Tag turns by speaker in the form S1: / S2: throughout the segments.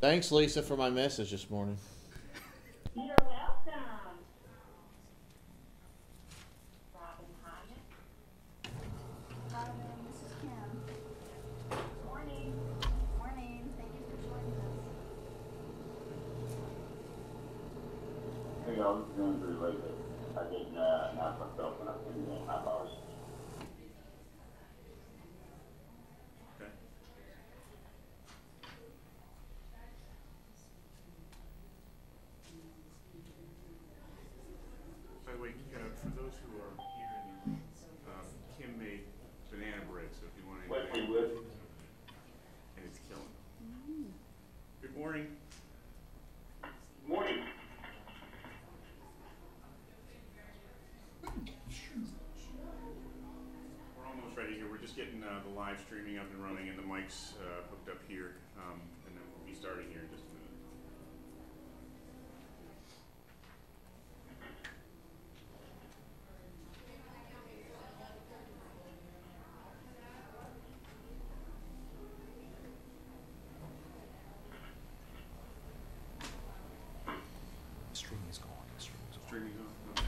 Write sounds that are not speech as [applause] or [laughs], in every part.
S1: Thanks, Lisa, for my message this morning.
S2: You're welcome. Robin Hyatt.
S3: Hi, this is Kim.
S2: Morning.
S3: Morning, thank you for joining us.
S4: Hey, y'all, this is Andrew Latham. I didn't, uh, announce myself when I came in, my apologies.
S5: By the way, uh, for those who are here in the room, um, Kim made banana bread, so if you want
S4: What
S5: anything,
S4: you would?
S5: and it's killing. Good morning.
S4: Morning.
S5: We're almost ready here. We're just getting uh, the live streaming up and running and the mics uh, hooked up here, um, and then we'll be starting here in just a minute.
S6: Streaming's going. Streaming's on.
S5: Streaming on.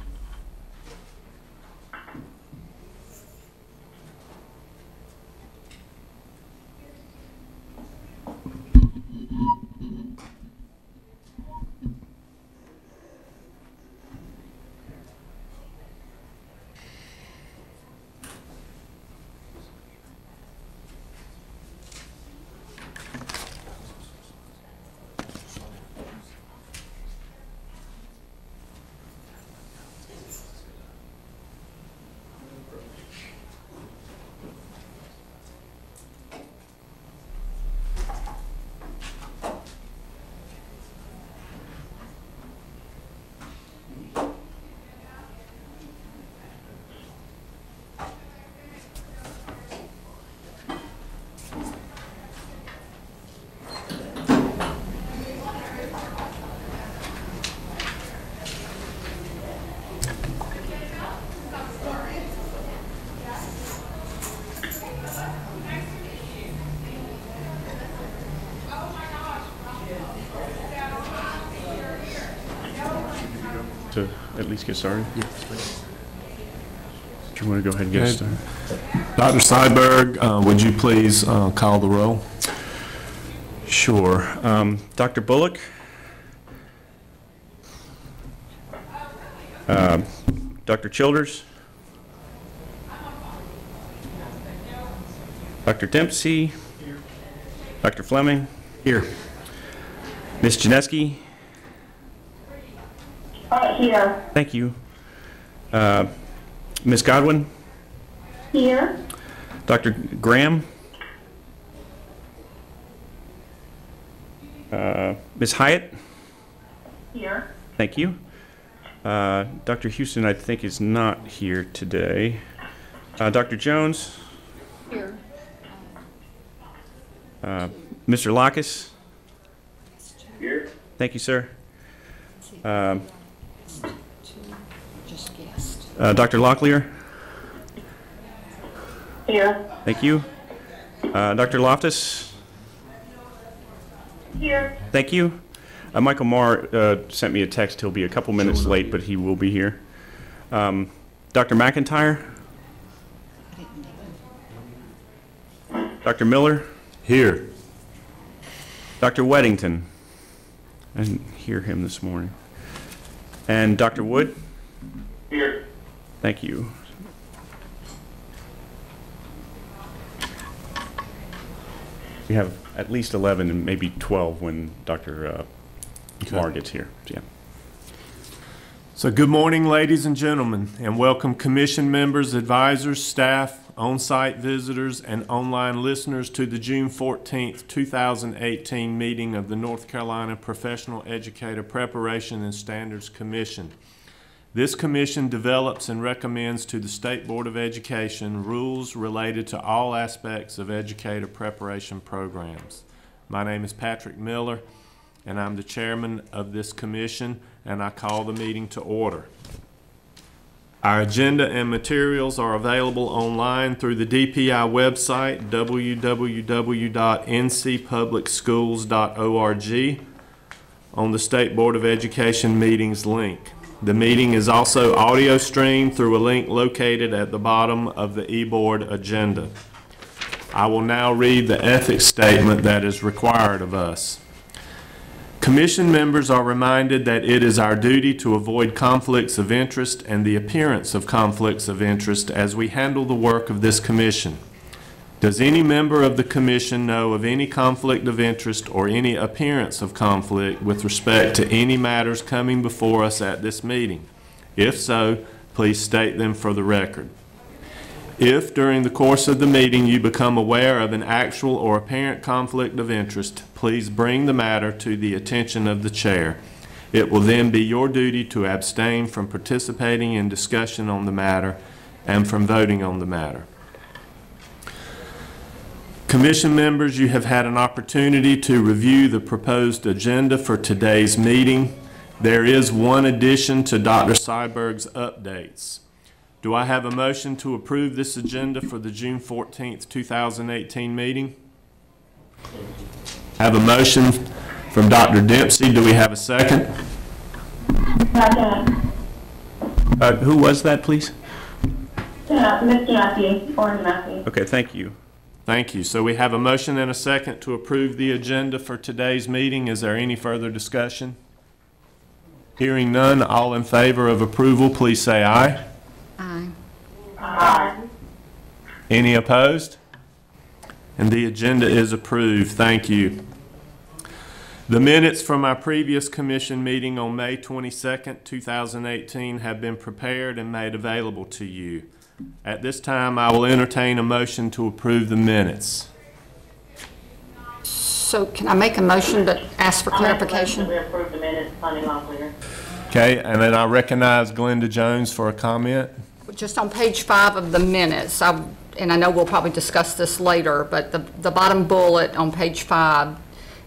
S5: At least get started? Do you want to go ahead and get us
S6: Okay.
S5: started?
S6: Dr. Seiberg, uh, would you please uh, call the roll?
S5: Sure. Um, Dr. Bullock? Um, Dr. Childers? Dr. Dempsey? Dr. Fleming?
S6: Here.
S5: Ms. Janeski?
S2: Uh, here.
S5: Thank you. Uh, Ms. Godwin?
S2: Here.
S5: Dr. Graham? Uh, Ms. Hyatt?
S2: Here.
S5: Thank you. Uh, Dr. Houston, I think, is not here today. Uh, Dr. Jones?
S3: Here.
S5: Uh, Mr. Lockus?
S4: Here?
S5: Thank you, sir. Um,
S3: Just guessed.
S5: Uh, Dr. Locklear?
S2: Here.
S5: Thank you. Uh, Dr. Loftus?
S2: Here.
S5: Thank you. Uh, Michael Marr uh, sent me a text. He'll be a couple minutes late, but he will be here. Um, Dr. McIntyre? Dr. Miller?
S6: Here.
S5: Dr. Weddington? I didn't hear him this morning. And Dr. Wood?
S4: Here.
S5: Thank you. We have at least 11 and maybe 12 when Dr. uh, gets here. Yeah.
S6: So good morning, ladies and gentlemen, and welcome commission members, advisors, staff, on-site visitors, and online listeners to the June 14th, 2018 meeting of the North Carolina Professional Educator Preparation and Standards Commission. This commission develops and recommends to the State Board of Education rules related to all aspects of educator preparation programs. My name is Patrick Miller, and I'm the chairman of this commission, and I call the meeting to order. Our agenda and materials are available online through the DPI website, www.ncpublicschools.org, on the State Board of Education meetings link. The meeting is also audio streamed through a link located at the bottom of the e-board agenda. I will now read the ethics statement that is required of us. Commission members are reminded that it is our duty to avoid conflicts of interest and the appearance of conflicts of interest as we handle the work of this commission. Does any member of the commission know of any conflict of interest or any appearance of conflict with respect to any matters coming before us at this meeting? If so, please state them for the record. If during the course of the meeting you become aware of an actual or apparent conflict of interest, please bring the matter to the attention of the chair. It will then be your duty to abstain from participating in discussion on the matter and from voting on the matter. Commission members, you have had an opportunity to review the proposed agenda for today's meeting. There is one addition to Dr. Seiberg's updates. Do I have a motion to approve this agenda for the June 14th, 2018 meeting? I have a motion from Dr. Dempsey. Do we have a second?
S2: Second.
S5: Uh, Who was that, please?
S2: Yeah, Mr. Matthew, Orange Matthew.
S5: Okay, thank you.
S6: Thank you. So we have a motion and a second to approve the agenda for today's meeting. Is there any further discussion? Hearing none, all in favor of approval, please say aye.
S3: Aye.
S2: Aye.
S6: Any opposed? And the agenda is approved. Thank you. The minutes from our previous commission meeting on May 22nd, 2018 have been prepared and made available to you. At this time, I will entertain a motion to approve the minutes.
S7: So can I make a motion to ask for clarification?
S2: We approve the minutes, Sunny Locklear.
S6: Okay, and then I recognize Glenda Jones for a comment.
S7: Just on page five of the minutes, I- and I know we'll probably discuss this later, but the the bottom bullet on page five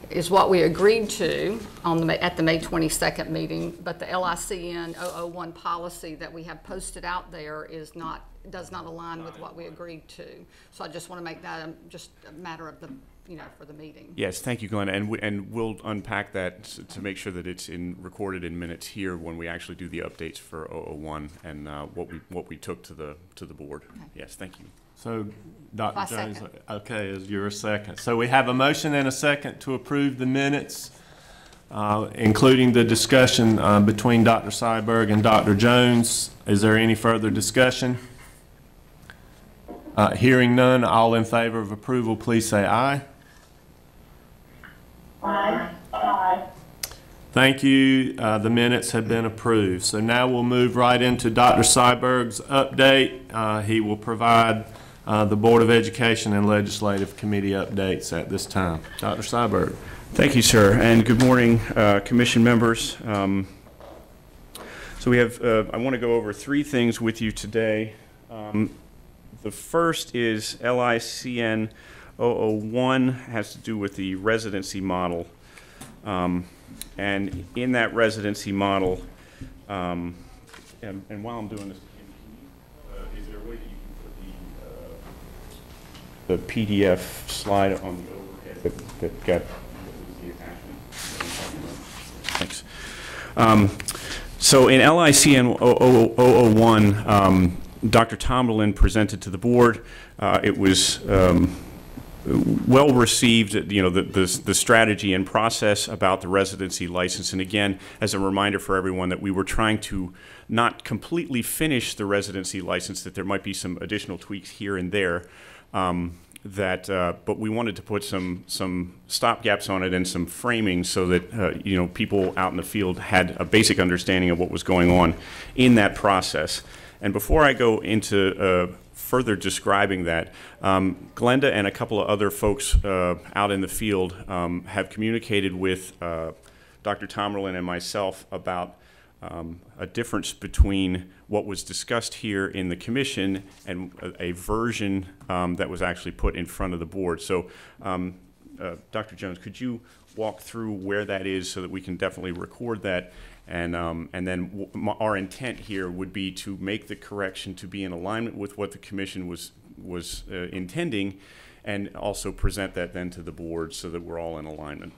S7: is what we agreed to on the, at the May 22nd meeting, but the LICN 001 policy that we have posted out there is not, does not align with what we agreed to. So I just want to make that a- just a matter of the, you know, for the meeting.
S5: Yes, thank you, Glenn, and, we- and we'll unpack that s- to make sure that it's in, recorded in minutes here when we actually do the updates for 001 and uh, what we, what we took to the, to the board. Yes, thank you.
S6: So, Dr.
S7: I
S6: Jones,
S7: second.
S6: okay, is your second. So we have a motion and a second to approve the minutes, uh, including the discussion uh, between Dr. Seiberg and Dr. Jones. Is there any further discussion? Uh, Hearing none, all in favor of approval, please say aye.
S2: Aye. Aye.
S6: Thank you. Uh, The minutes have been approved. So now we'll move right into Dr. Seiberg's update. Uh, He will provide uh, the Board of Education and Legislative Committee updates at this time. Dr. Seiberg.
S5: Thank you, sir, and good morning, uh, commission members. Um, So we have, uh, I want to go over three things with you today. Um, The first is LICN 001, has to do with the residency model. Um, And in that residency model, um, and and while I'm doing this, uh, is there a way that you can put the, uh, the PDF slide on the overhead that, that got? Thanks. Um, So in LICN 001, um, Dr. Tomberlin presented to the board. Uh, It was um, well-received, you know, the, the, the strategy and process about the residency license. And again, as a reminder for everyone that we were trying to not completely finish the residency license, that there might be some additional tweaks here and there. Um, that, uh, but we wanted to put some, some stop gaps on it and some framing so that, uh, you know, people out in the field had a basic understanding of what was going on in that process. And before I go into uh, further describing that, um, Glenda and a couple of other folks uh, out in the field um, have communicated with uh, Dr. Tomberlin and myself about um, a difference between what was discussed here in the commission and a, a version um, that was actually put in front of the board. So um, uh, Dr. Jones, could you walk through where that is so that we can definitely record that? And, um, and then our intent here would be to make the correction to be in alignment with what the commission was, was uh, intending, and also present that then to the board so that we're all in alignment.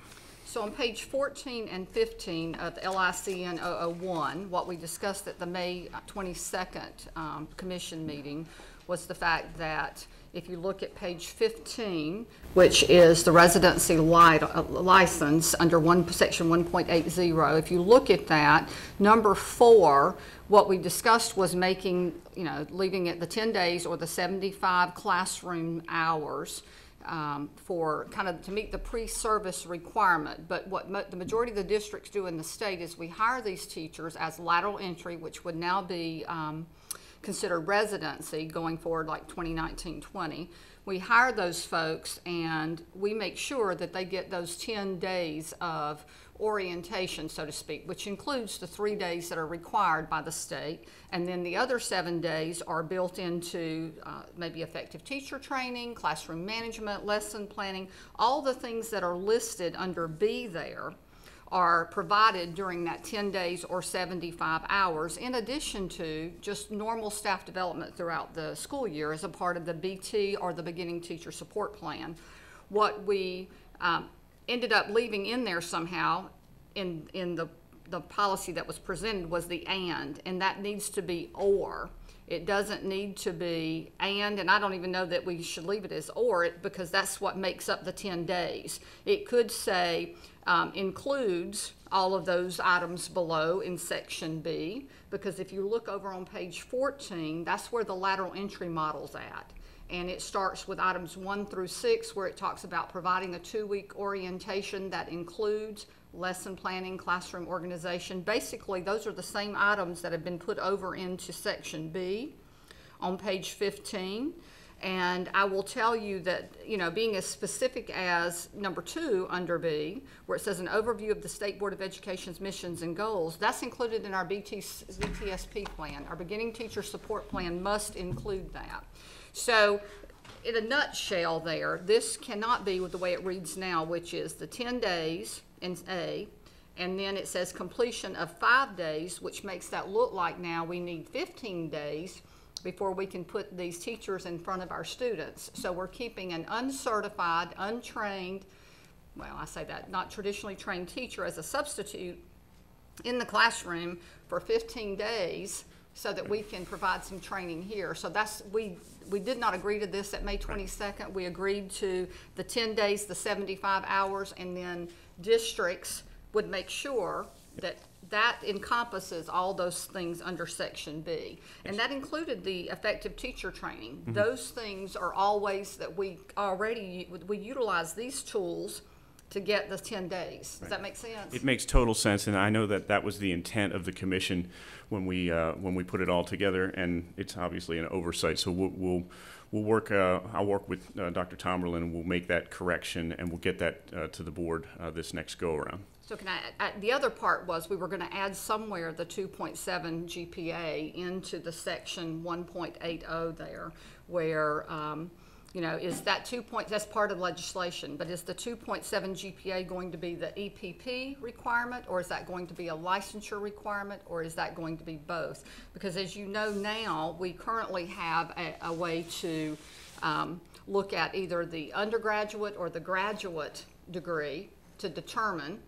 S7: So on page 14 and 15 of LICN 001, what we discussed at the May 22nd um, commission meeting was the fact that if you look at page 15, which is the residency li- uh, license under one, section 1.80, if you look at that, number four, what we discussed was making, you know, leaving it the 10 days or the 75 classroom hours um, for kind of to meet the pre-service requirement. But what the majority of the districts do in the state is we hire these teachers as lateral entry, which would now be um, considered residency going forward like 2019-20. We hire those folks and we make sure that they get those 10 days of orientation, so to speak, which includes the three days that are required by the state. And then the other seven days are built into uh, maybe effective teacher training, classroom management, lesson planning, all the things that are listed under B there are provided during that 10 days or 75 hours, in addition to just normal staff development throughout the school year as a part of the BT or the beginning teacher support plan. What we um, ended up leaving in there somehow in, in the, the policy that was presented was the and, and that needs to be or. It doesn't need to be and, and I don't even know that we should leave it as or, because that's what makes up the 10 days. It could say um, includes all of those items below in section B, because if you look over on page 14, that's where the lateral entry model's at. And it starts with items one through six, where it talks about providing a two-week orientation that includes lesson planning, classroom organization. Basically, those are the same items that have been put over into section B on page 15. And I will tell you that, you know, being as specific as number two under B, where it says an overview of the State Board of Education's missions and goals, that's included in our BT, BTSP plan. Our beginning teacher support plan must include that. So, in a nutshell there, this cannot be with the way it reads now, which is the ten days in A, and then it says completion of five days, which makes that look like now we need fifteen days before we can put these teachers in front of our students. So we're keeping an uncertified, untrained, well, I say that, not traditionally trained teacher as a substitute in the classroom for 15 days so that we can provide some training here. So that's, we, we did not agree to this at May 22nd. We agreed to the 10 days, the 75 hours, and then districts would make sure that that encompasses all those things under section B. And that included the effective teacher training. Those things are always that we already, we utilize these tools to get the 10 days. Does that make sense?
S5: It makes total sense, and I know that that was the intent of the commission when we, uh, when we put it all together, and it's obviously an oversight, so we'll, we'll, we'll work, uh, I'll work with uh, Dr. Tomberlin, and we'll make that correction, and we'll get that uh, to the board uh, this next go-around.
S7: So can I, the other part was we were gonna add somewhere the two point seven GPA into the section one point eight oh there, where, um, you know, is that two point, that's part of legislation, but is the two point seven GPA going to be the EPP requirement, or is that going to be a licensure requirement, or is that going to be both? Because as you know now, we currently have a, a way to, um, look at either the undergraduate or the graduate degree to determine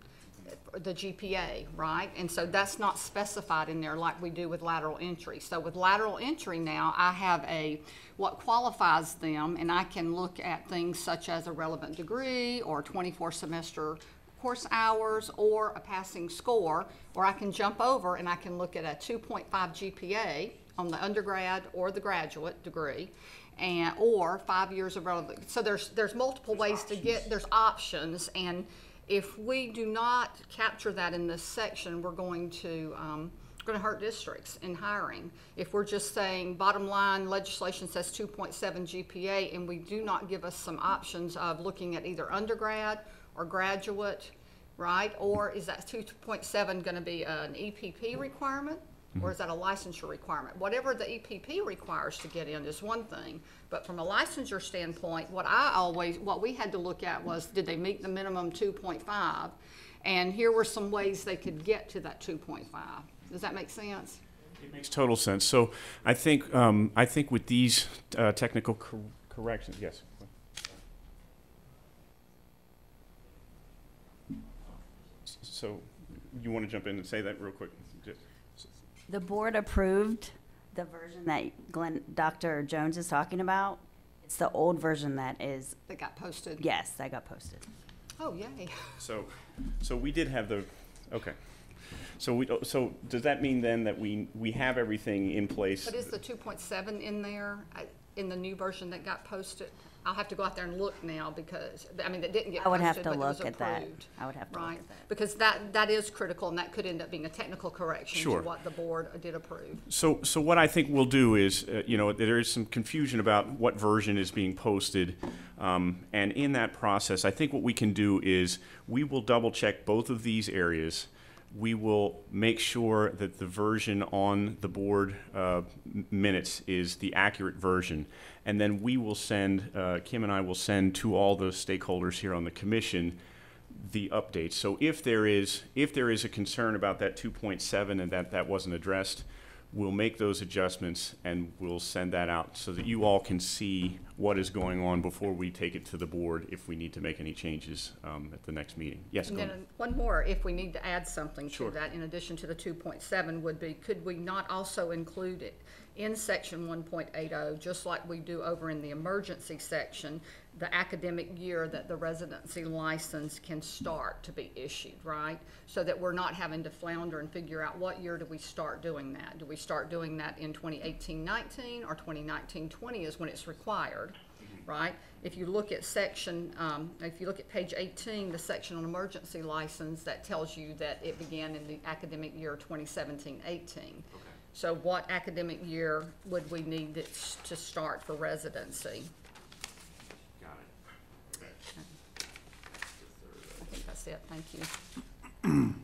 S7: the GPA, right? And so that's not specified in there like we do with lateral entry. So with lateral entry now, I have a, what qualifies them, and I can look at things such as a relevant degree or 24 semester course hours or a passing score, or I can jump over and I can look at a 2.5 GPA on the undergrad or the graduate degree, and, or five years of relevant. So there's, there's multiple ways to get, there's options, and if we do not capture that in this section, we're going to, um, going to hurt districts in hiring. If we're just saying, bottom line, legislation says 2.7 GPA, and we do not give us some options of looking at either undergrad or graduate, right? Or is that 2.7 going to be an EPP requirement? Or is that a licensure requirement? Whatever the EPP requires to get in is one thing, but from a licensure standpoint, what I always, what we had to look at was, did they meet the minimum two point five? And here were some ways they could get to that two point five. Does that make sense?
S5: It makes total sense. So I think, um, I think with these uh, technical cor- corrections, yes. So you want to jump in and say that real quick? Just-
S8: The board approved the version that Glenn, Dr. Jones is talking about. It's the old version that is,
S7: That got posted?
S8: yes, that got posted.
S7: Oh, yay.
S5: So, so we did have the, okay. So we, so does that mean then that we, we have everything in place?
S7: But is the two point seven in there, I- in the new version that got posted? I'll have to go out there and look now because, I mean, that didn't get
S8: I would
S7: posted,
S8: have to
S7: but it was
S8: look at that.
S7: approved.
S8: I would have to look
S7: Right,
S8: at that.
S7: because that, that is critical and that could end up being a technical correction to
S5: Sure.
S7: what the board did approve.
S5: So, so what I think we'll do is, uh, you know, there is some confusion about what version is being posted. Um, and in that process, I think what we can do is we will double check both of these areas. We will make sure that the version on the board uh, minutes is the accurate version. And then we will send, uh, Kim and I will send to all the stakeholders here on the commission the updates. So if there is, if there is a concern about that 2.7 and that that wasn't addressed, we'll make those adjustments and we'll send that out so that you all can see what is going on before we take it to the board if we need to make any changes um, at the next meeting. Yes,
S7: And
S5: go ahead.
S7: one more, if we need to add something to that, in addition to the two point seven, would be, could we not also include it in section one point eight oh, just like we do over in the emergency section, the academic year that the residency license can start to be issued, right? So that we're not having to flounder and figure out what year do we start doing that? Do we start doing that in 2018-19 or 2019-20 is when it's required? right? If you look at section, um, if you look at page eighteen, the section on emergency license, that tells you that it began in the academic year 2017-18. So what academic year would we need it to start for residency? Got it. I think that's it, thank you.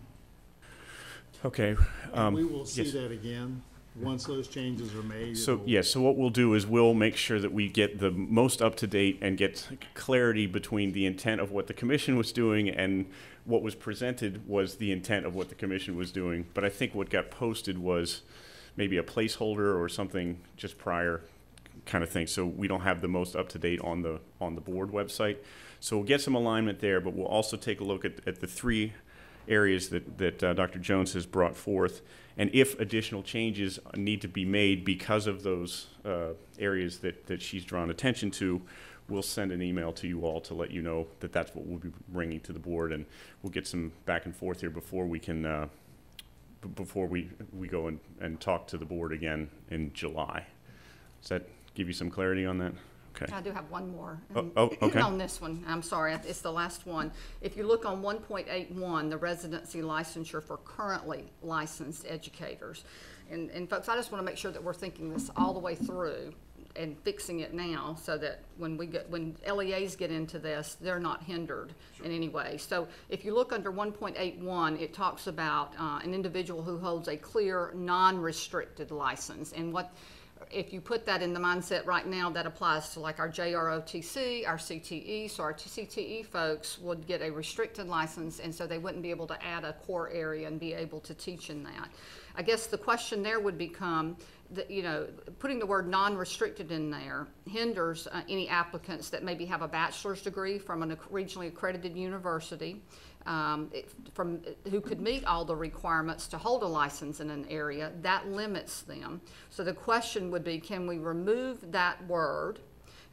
S5: Okay. Um,
S9: we will see
S5: yes.
S9: that again, once those changes are made.
S5: So,
S9: it'll-
S5: yes, so what we'll do is we'll make sure that we get the most up-to-date and get clarity between the intent of what the commission was doing and what was presented was the intent of what the commission was doing. But I think what got posted was maybe a placeholder or something just prior kind of thing. So we don't have the most up-to-date on the, on the board website. So we'll get some alignment there, but we'll also take a look at, at the three areas that, that uh, Dr. Jones has brought forth. And if additional changes need to be made because of those uh, areas that, that she's drawn attention to, we'll send an email to you all to let you know that that's what we'll be bringing to the board. And we'll get some back and forth here before we can, uh, before we, we go and, and talk to the board again in July. Does that give you some clarity on that? Okay.
S7: I do have one more.
S5: Oh, oh, okay.
S7: On this one, I'm sorry, it's the last one. If you look on one point eight one, the residency licensure for currently licensed educators. And, and folks, I just want to make sure that we're thinking this all the way through and fixing it now so that when we get, when LEAs get into this, they're not hindered in any way. So if you look under one point eight one, it talks about, uh, an individual who holds a clear, non-restricted license. And what, if you put that in the mindset right now, that applies to like our JROTC, our CTE. So our CTE folks would get a restricted license, and so they wouldn't be able to add a core area and be able to teach in that. I guess the question there would become, that, you know, putting the word non-restricted in there hinders uh, any applicants that maybe have a bachelor's degree from a regionally accredited university, um, it- from, who could meet all the requirements to hold a license in an area, that limits them. So the question would be, can we remove that word?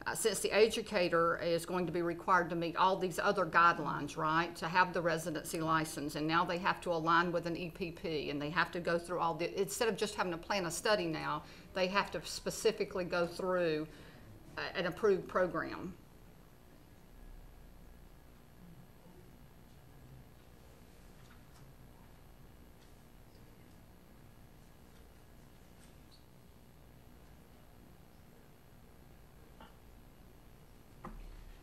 S7: Uh, since the educator is going to be required to meet all these other guidelines, right, to have the residency license, and now they have to align with an EPP, and they have to go through all the, instead of just having to plan a study now, they have to specifically go through an approved program.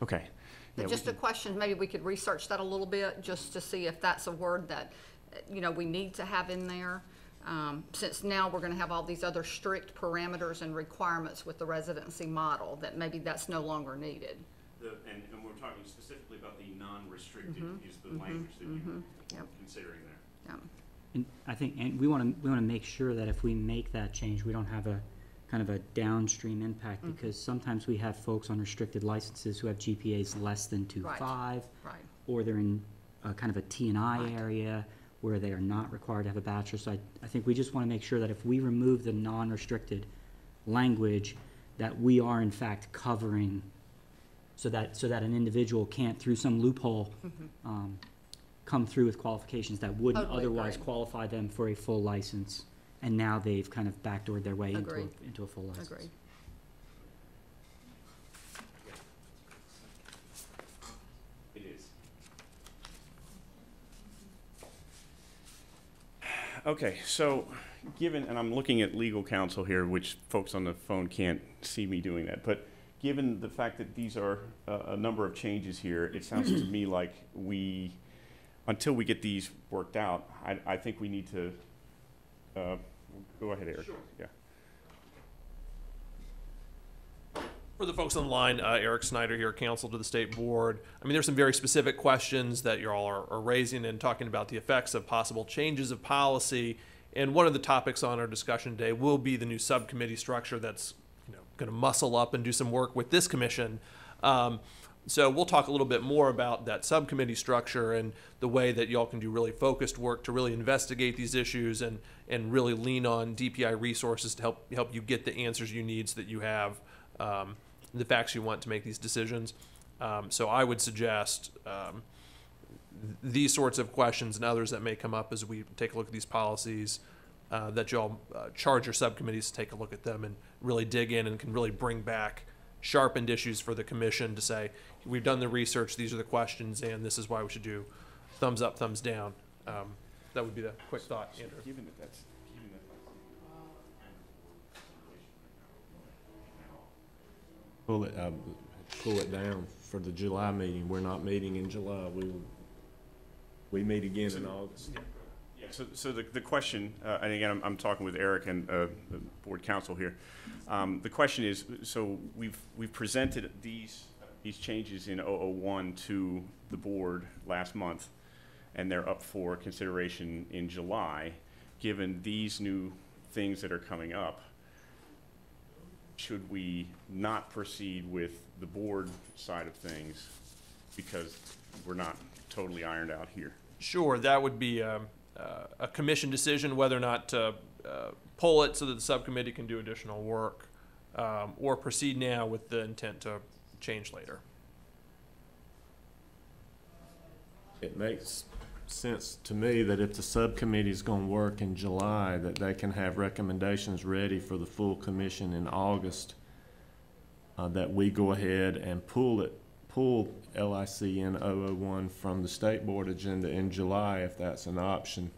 S5: Okay. Yeah,
S7: But
S5: we
S7: just a
S5: can-
S7: question, maybe we could research that a little bit, just to see if that's a word that, uh, you know, we need to have in there. um, since now we're gonna have all these other strict parameters and requirements with the residency model, that maybe that's no longer needed.
S5: The, and, and we're talking specifically about the non-restricted is the language that you
S7: Yep.
S5: considering there.
S7: Yeah.
S10: And I think, and we want to, we want to make sure that if we make that change, we don't have a kind of a downstream impact
S7: Mm-hmm.
S10: because sometimes we have folks on restricted licenses who have GPAs less than two
S7: Right.
S10: five,
S7: Right.
S10: or they're in a kind of a T and I
S7: Right.
S10: area where they are not required to have a bachelor's. So I, I think we just want to make sure that if we remove the non-restricted language, that we are in fact covering, so that, so that an individual can't, through some loophole, um, come through with qualifications that wouldn't
S7: Mm-hmm. Totally
S10: otherwise
S7: agree.
S10: qualify them for a full license, and now they've kind of backdoored their way into,
S7: Agreed.
S10: a- into a full license.
S7: Agreed.
S5: It is. Okay, so, given, and I'm looking at legal counsel here, which folks on the phone can't see me doing that, but given the fact that these are a, a number of changes here, it sounds to me like we, until we get these worked out, I, I think we need to, uh, go ahead, Eric. Yeah.
S11: For the folks online, uh, Eric Snyder here, counsel to the state board. I mean, there's some very specific questions that you all are, are raising and talking about the effects of possible changes of policy. And one of the topics on our discussion today will be the new subcommittee structure that's, you know, going to muscle up and do some work with this commission. Um, so we'll talk a little bit more about that subcommittee structure and the way that y'all can do really focused work to really investigate these issues and, and really lean on DPI resources to help help you get the answers you need so that you have um, the facts you want to make these decisions. Um, so I would suggest um, these sorts of questions and others that may come up as we take a look at these policies, uh, that y'all uh, charge your subcommittees to take a look at them and really dig in and can really bring back sharpened issues for the commission to say, we've done the research, these are the questions, and this is why we should do thumbs up, thumbs down. Um, that would be the quick thought, Andrew.
S5: Given that that's, given that
S6: Pull it, uh, pull it down for the July meeting. We're not meeting in July. We, will- we meet again in August.
S5: Yeah, so, so the, the question, uh, and again, I'm, I'm talking with Eric and, uh, the board counsel here. Um, the question is, so we've, we've presented these, these changes in 001 to the board last month, and they're up for consideration in July. Given these new things that are coming up, should we not proceed with the board side of things because we're not totally ironed out here?
S11: Sure, that would be um, a commission decision whether or not to uh, pull it so that the subcommittee can do additional work, um, or proceed now with the intent to change later.
S6: It makes sense to me that if the subcommittee is gonna work in July, that they can have recommendations ready for the full commission in August. Uh, that we go ahead and pull it, pull LICN 001 from the state board agenda in July if that's an option.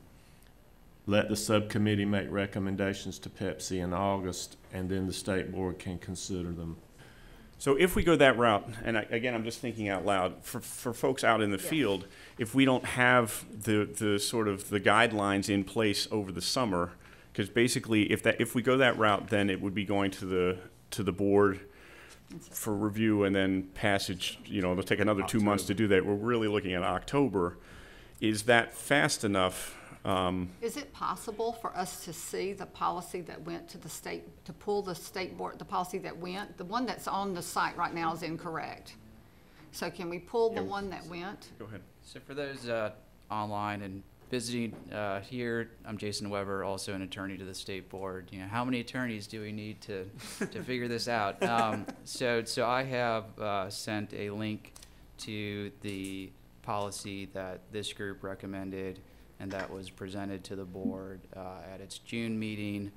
S6: Let the subcommittee make recommendations to PEPSC in August, and then the state board can consider them.
S5: So if we go that route, and I, again, I'm just thinking out loud, for, for folks out in the field, if we don't have the, the sort of the guidelines in place over the summer, because basically, if that, if we go that route, then it would be going to the, to the board for review and then passage, you know, it'll take another two months to do that. We're really looking at October. Is that fast enough? Um,
S7: Is it possible for us to see the policy that went to the state, to pull the state board, the policy that went? The one that's on the site right now is incorrect. So can we pull the one that went?
S5: go ahead.
S12: So for those uh, online and visiting uh, here, I'm Jason Weber, also an attorney to the state board. You know, how many attorneys do we need to [laughs] to figure this out? Um, so so I have uh, sent a link to the policy that this group recommended and that was presented to the board uh, at its June meeting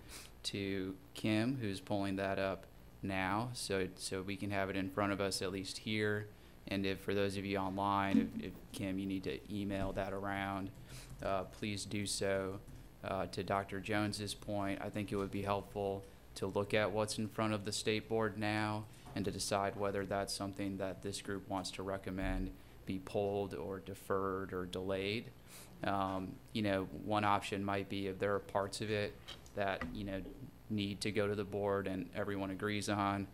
S12: to Kim, who's pulling that up now, so so we can have it in front of us at least here. And if for those of you online, if, if Kim, you need to email that around, uh, please do so. Uh, to Dr. Jones's point, I think it would be helpful to look at what's in front of the state board now and to decide whether that's something that this group wants to recommend be pulled or deferred or delayed. Um, you know, one option might be if there are parts of it that, you know, need to go to the board and everyone agrees on,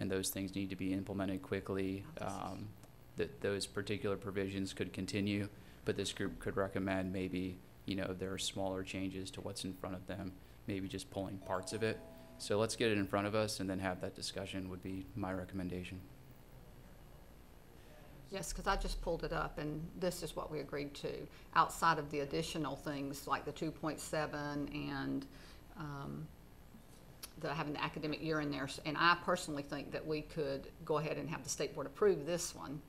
S12: and those things need to be implemented quickly, um, that those particular provisions could continue, but this group could recommend maybe, you know, there are smaller changes to what's in front of them, maybe just pulling parts of it. So let's get it in front of us and then have that discussion would be my recommendation.
S7: Yes, because I just pulled it up, and this is what we agreed to, outside of the additional things like the two point seven and, um, the, having the academic year in there. And I personally think that we could go ahead and have the state board approve this one.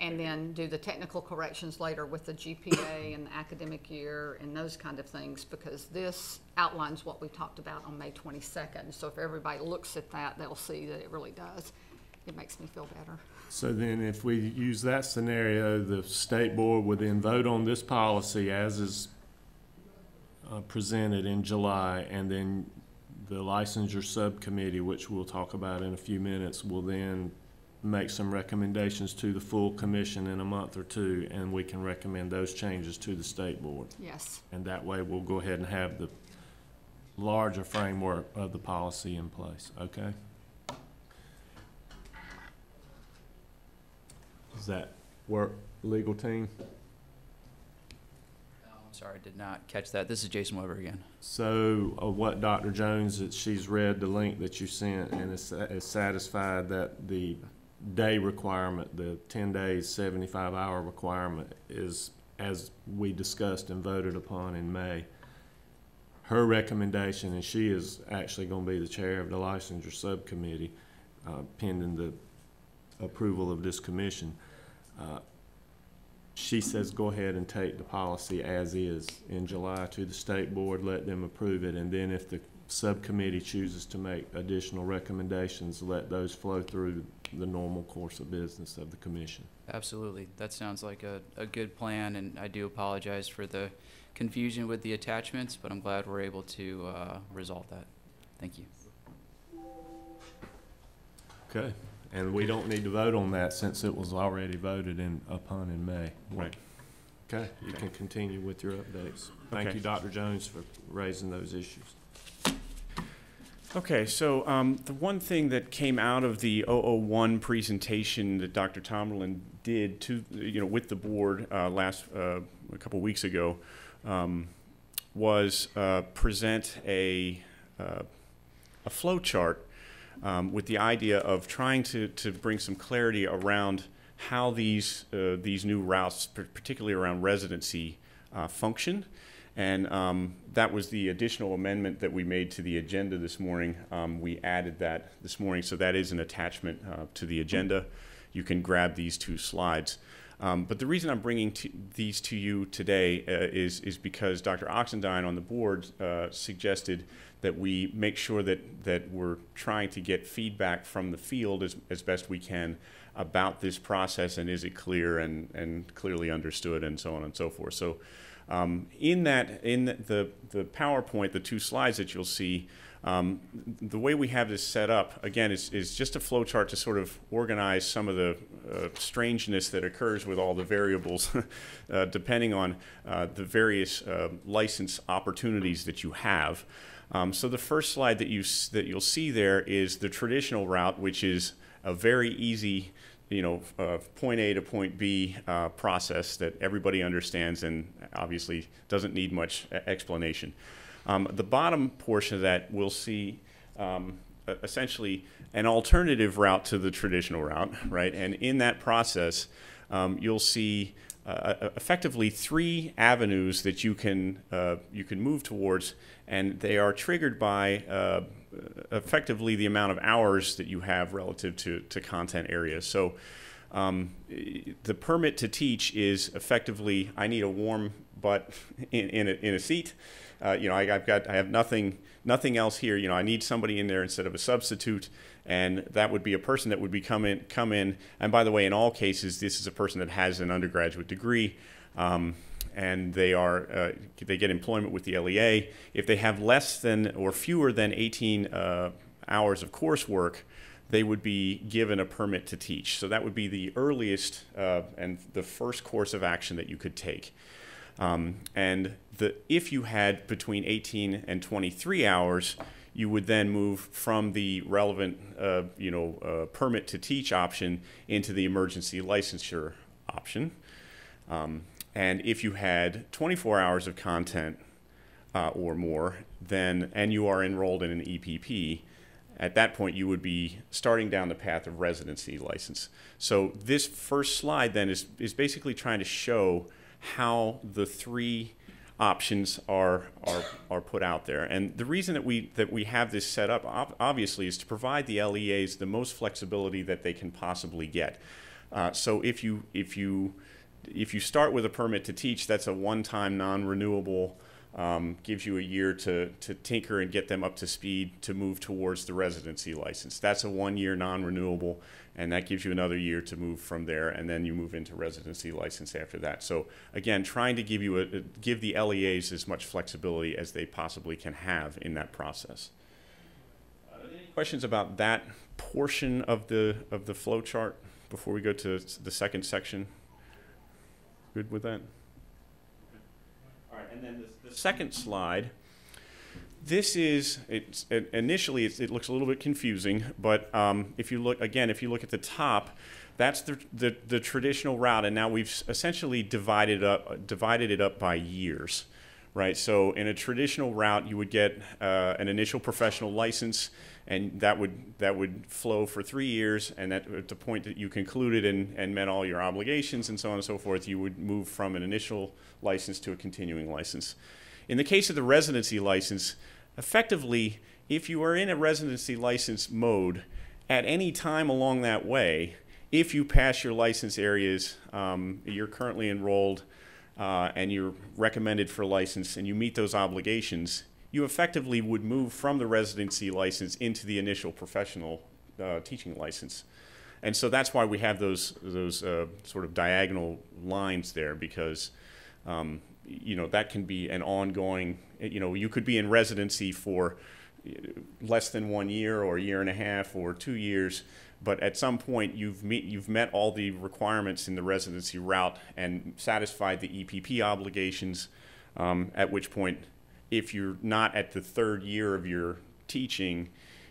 S7: And then do the technical corrections later with the GPA and the academic year and those kind of things, because this outlines what we talked about on May twenty-second. So if everybody looks at that, they'll see that it really does. It makes me feel better.
S6: So then if we use that scenario, the state board would then vote on this policy as is uh, presented in July, and then the licensure subcommittee, which we'll talk about in a few minutes, will then make some recommendations to the full commission in a month or two, and we can recommend those changes to the state board.
S7: Yes.
S6: And that way, we'll go ahead and have the larger framework of the policy in place, okay? Does that work, legal team?
S12: I'm sorry, I did not catch that. This is Jason Weber again.
S6: So, uh, what Dr. Jones, that she's read the link that you sent and is, is satisfied that the day requirement, the ten days, seventy-five hour requirement is as we discussed and voted upon in May. Her recommendation, and she is actually gonna be the chair of the licensure subcommittee, uh, pending the approval of this commission. Uh, She says go ahead and take the policy as is in July to the state board, let them approve it, and then if the subcommittee chooses to make additional recommendations, let those flow through the normal course of business of the commission.
S12: Absolutely. That sounds like a, a good plan, and I do apologize for the confusion with the attachments, but I'm glad we're able to uh, resolve that. Thank you.
S6: Okay. And we don't need to vote on that since it was already voted in, upon in May.
S5: Right.
S6: Okay, you can continue with your updates. Thank
S5: Okay.
S6: you, Dr. Jones, for raising those issues.
S5: Okay, so um, the one thing that came out of the 001 presentation that Dr. Tomberlin did to, you know, with the board uh, last, uh, a couple weeks ago, um, was uh, present a, uh, a flow chart um, with the idea of trying to, to bring some clarity around how these, uh, these new routes, particularly around residency, uh, function. And um, that was the additional amendment that we made to the agenda this morning. Um, we added that this morning, so that is an attachment uh, to the agenda. You can grab these two slides. Um, but the reason I'm bringing these to you today uh, is, is because Dr. Oxendine on the board uh, suggested that we make sure that, that we're trying to get feedback from the field as, as best we can about this process and is it clear and, and clearly understood and so on and so forth. So um, in that, in the, the PowerPoint, the two slides that you'll see, um, the way we have this set up, again, is, is just a flow chart to sort of organize some of the uh, strangeness that occurs with all the variables, [laughs] uh, depending on uh, the various uh, license opportunities that you have. Um, so the first slide that you that you'll see there is the traditional route, which is a very easy, you know, uh, point A to point B uh, process that everybody understands and obviously doesn't need much e- explanation. Um, the bottom portion of that we'll see um, essentially an alternative route to the traditional route, right? And in that process, um, you'll see uh, effectively three avenues that you can uh, you can move towards, and they are triggered by uh, effectively the amount of hours that you have relative to, to content areas. So. Um, the permit to teach is effectively I need a warm butt [laughs] in, in, a, in a seat. Uh, you know, I, I've got I have nothing nothing else here. You know, I need somebody in there instead of a substitute, and that would be a person that would be come in come in. And by the way, in all cases, this is a person that has an undergraduate degree. Um, and they are uh, they get employment with the LEA. If they have less than or fewer than 18 uh, hours of coursework, they would be given a permit to teach. So that would be the earliest uh, and the first course of action that you could take. Um, and the, if you had between 18 and 23 hours, you would then move from the relevant, uh, you know, uh, permit to teach option into the emergency licensure option. Um, and if you had 24 hours of content uh, or more, then and you are enrolled in an EPP, at that point you would be starting down the path of residency license. So this first slide then is is basically trying to show how the three options are are are put out there. And the reason that we that we have this set up ob- obviously is to provide the LEAs the most flexibility that they can possibly get. Uh, so if you if you if you start with a permit to teach, that's a one-time non-renewable. Um, gives you a year to, to tinker and get them up to speed to move towards the residency license. That's a one-year non-renewable, and that gives you another year to move from there, and then you move into residency license after that. So again, trying to give you a, give the LEAs as much flexibility as they possibly can have in that process. Any questions about that portion of the of the flow chart before we go to the second section? Good with that? All right, and then the, the second slide. This is it's it, initially it's, it looks a little bit confusing, but um, if you look again, if you look at the top, that's the, the the traditional route, and now we've essentially divided up divided it up by years, right? So in a traditional route, you would get uh, an initial professional license, and that would that would flow for three years, and that at the point that you concluded and, and met all your obligations and so on and so forth, you would move from an initial license to a continuing license. In the case of the residency license, effectively, if you are in a residency license mode at any time along that way, if you pass your license areas, um, you're currently enrolled uh, and you're recommended for license and you meet those obligations, you effectively would move from the residency license into the initial professional uh, teaching license. And so that's why we have those, those uh, sort of diagonal lines there because um, you know that can be an ongoing you know you could be in residency for less than one year or a year and a half or two years but at some point you've meet, you've met all the requirements in the residency route and satisfied the EPP obligations um, at which point if you're not at the third year of your teaching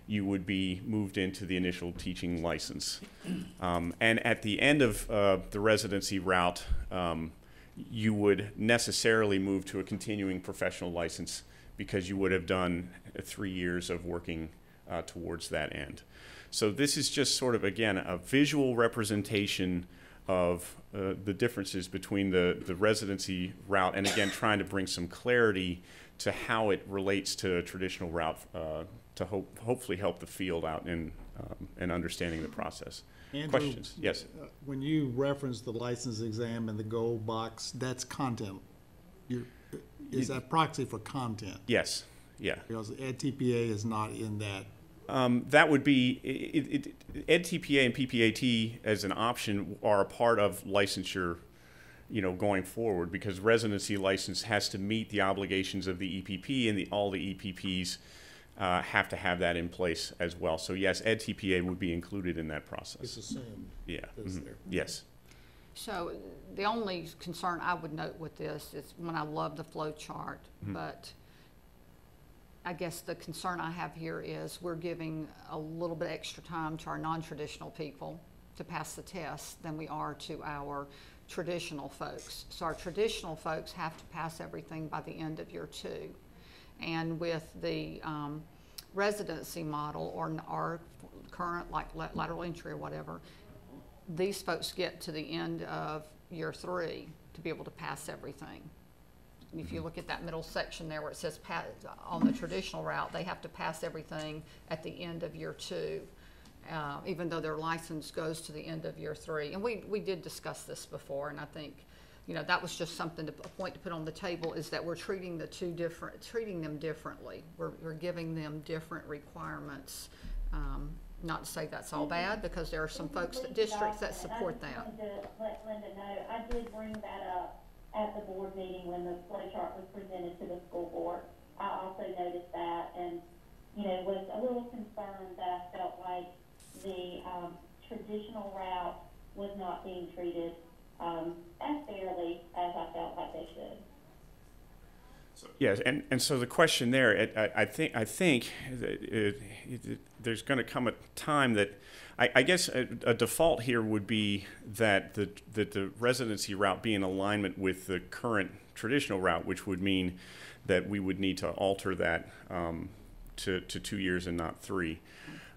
S5: you would be moved into the initial teaching license um, and at the end of uh, the residency route um, you would necessarily move to a continuing professional license because you would have done three years of working uh, towards that end. So this is just sort of, again, a visual representation of uh, the differences between the, the residency route and, again, trying to bring some clarity to how it relates to a traditional route uh, to hope, hopefully help the field out in, um, in understanding the process.
S9: Andrew,
S5: Questions? Yes.
S9: uh, When you reference the license exam and the gold box, that's content. You're, is that proxy for content?
S5: Yes. Yeah.
S9: Because EdTPA is not in that.
S5: Um, that would be it, it, Ed TPA and PPAT as an option are a part of licensure, you know, going forward because residency license has to meet the obligations of the EPP and the all the EPPs uh, have to have that in place as well. So yes, EdTPA would be included in that process.
S9: It's assumed.
S5: Yeah.
S9: Is
S5: mhm.
S9: there?
S5: Yes.
S7: So the only concern I would note with this is when I love the flow chart,
S5: Mhm.
S7: but I guess the concern I have here is we're giving a little bit extra time to our non-traditional people to pass the test than we are to our traditional folks. So our traditional folks have to pass everything by the end of year two. And with the um, residency model or our current like lateral entry or whatever, these folks get to the end of year three to be able to pass everything. If you look at that middle section there where it says on the traditional route, they have to pass everything at the end of year two, uh, even though their license goes to the end of year three. And we, we did discuss this before, and I think, you know, that was just something to, a point to put on the table, is that we're treating the two different, treating them differently. We're, we're giving them different requirements. Um, Not to say that's all bad, because there are some folks, that districts that support that.
S2: I just wanted to let Linda know, I did bring that up at the board meeting when the flow chart was presented to the school board. I also noticed that and, you know, was a little concerned that I felt like the, um, traditional route was not being treated, um, as fairly as I felt like they should.
S5: Yes, and, and so the question there, it- I, I think, I think that it, it, there's going to come a time that, I, I guess a, a default here would be that the, that the residency route be in alignment with the current traditional route, which would mean that we would need to alter that um, to, to two years and not three.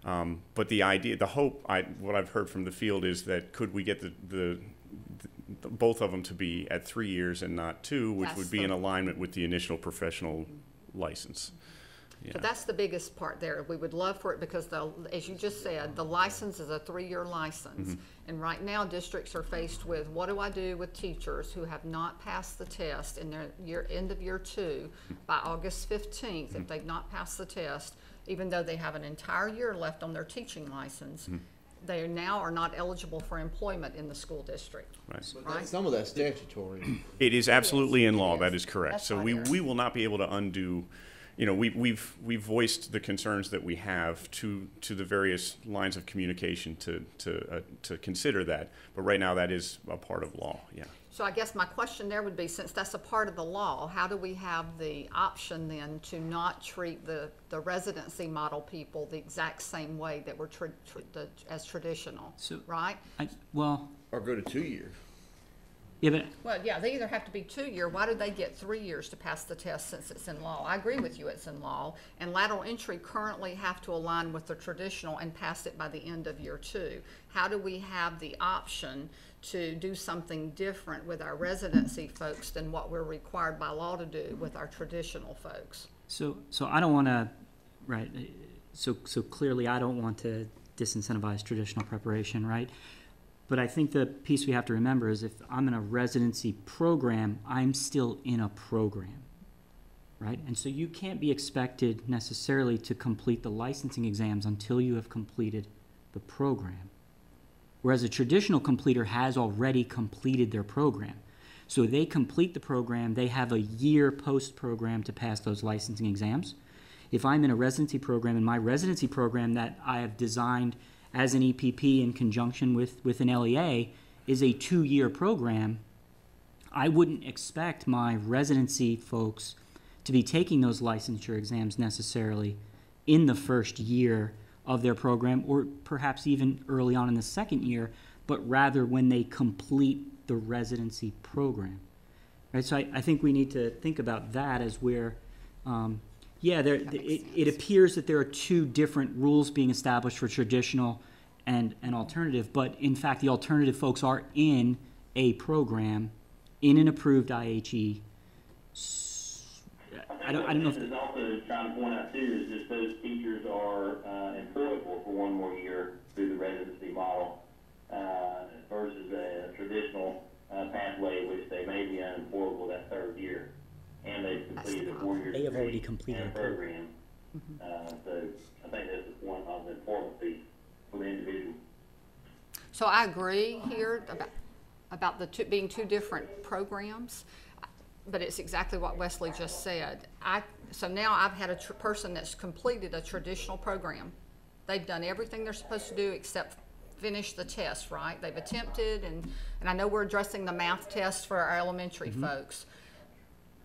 S5: Um, but the idea, the hope, I, what I've heard from the field is that could we get the, the, the both of them to be at three years and not two, which
S7: That's
S5: would be
S7: the-
S5: in alignment with the initial professional license.
S7: So
S5: Yeah.
S7: that's the biggest part there. We would love for it because the, as you just said, the license is a three-year license. And right now, districts are faced with, what do I do with teachers who have not passed the test in their year, end of year two by August fifteenth, if they've not passed the test, even though they have an entire year left on their teaching license, they now are not eligible for employment in the school district,
S5: Right.
S7: right?
S1: Some of that's statutory.
S5: It is absolutely in law,
S7: is.
S5: that is correct.
S7: That's
S5: So
S7: why
S5: we,
S7: they're-
S5: we will not be able to undo, you know, we, we've, we've voiced the concerns that we have to, to the various lines of communication to, to, uh, to consider that. But right now, that is a part of law, yeah.
S7: So I guess my question there would be, since that's a part of the law, how do we have the option then to not treat the, the residency model people the exact same way that we're tr- tr- the, as traditional,
S10: So-
S7: right?
S10: I, well,
S1: Or go to two years.
S10: yeah, but
S7: Well, yeah, they either have to be two-year, why do they get three years to pass the test since it's in law? I agree with you, it's in law. And lateral entry currently have to align with the traditional and pass it by the end of year two. How do we have the option to do something different with our residency folks than what we're required by law to do with our traditional folks?
S10: So, so I don't want to, right, so, so clearly I don't want to disincentivize traditional preparation, right? But I think the piece we have to remember is if I'm in a residency program, I'm still in a program, right? And so you can't be expected necessarily to complete the licensing exams until you have completed the program. Whereas a traditional completer has already completed their program. So they complete the program, they have a year post-program to pass those licensing exams. If I'm in a residency program, and my residency program that I have designed as an EPP in conjunction with, with an LEA is a two-year program, I wouldn't expect my residency folks to be taking those licensure exams necessarily in the first year of their program, or perhaps even early on in the second year, but rather when they complete the residency program. Right, so I, I think we need to think about that as where, um, yeah, there, it, it appears that there are two different rules being established for traditional and, and alternative, but in fact, the alternative folks are in a program, in an approved IHE. S- I don't, I don't know if,
S4: This is also trying to point out too, is just those teachers are, uh, employable for one more year through the residency model, uh, versus a traditional, uh, pathway, which they may be unemployable that third year. And they've completed a four-year
S10: They have already completed
S4: and
S10: a program.
S4: program. Uh, so I think that's is one of the important piece for the individual.
S7: So I agree here about, about the two, being two different programs, but it's exactly what Wesley just said. I, so now I've had a tr- person that's completed a traditional program. They've done everything they're supposed to do except finish the test, right? They've attempted, and, and I know we're addressing the math test for our elementary mm-hmm. folks.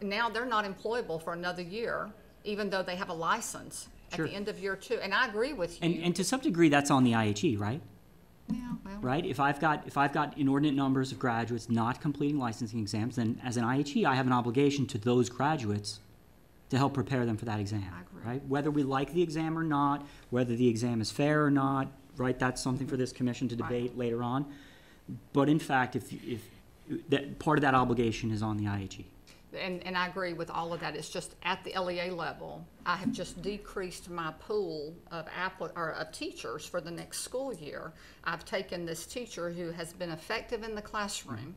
S7: Now they're not employable for another year, even though they have a license at the end of year two. And I agree with you.
S10: and, and to some degree, that's on the IHE, right?
S7: Yeah, well,
S10: right? If I've got, if I've got inordinate numbers of graduates not completing licensing exams, then as an IHE, I have an obligation to those graduates to help prepare them for that exam, right? Whether we like the exam or not, whether the exam is fair or not, right? That's something for this commission to
S7: Right.
S10: debate later on. But in fact, if, if, that, part of that obligation is on the. IHE.
S7: And, and I agree with all of that. It's just at the LEA level, I have just decreased my pool of appli- or of teachers for the next school year. I've taken this teacher who has been effective in the classroom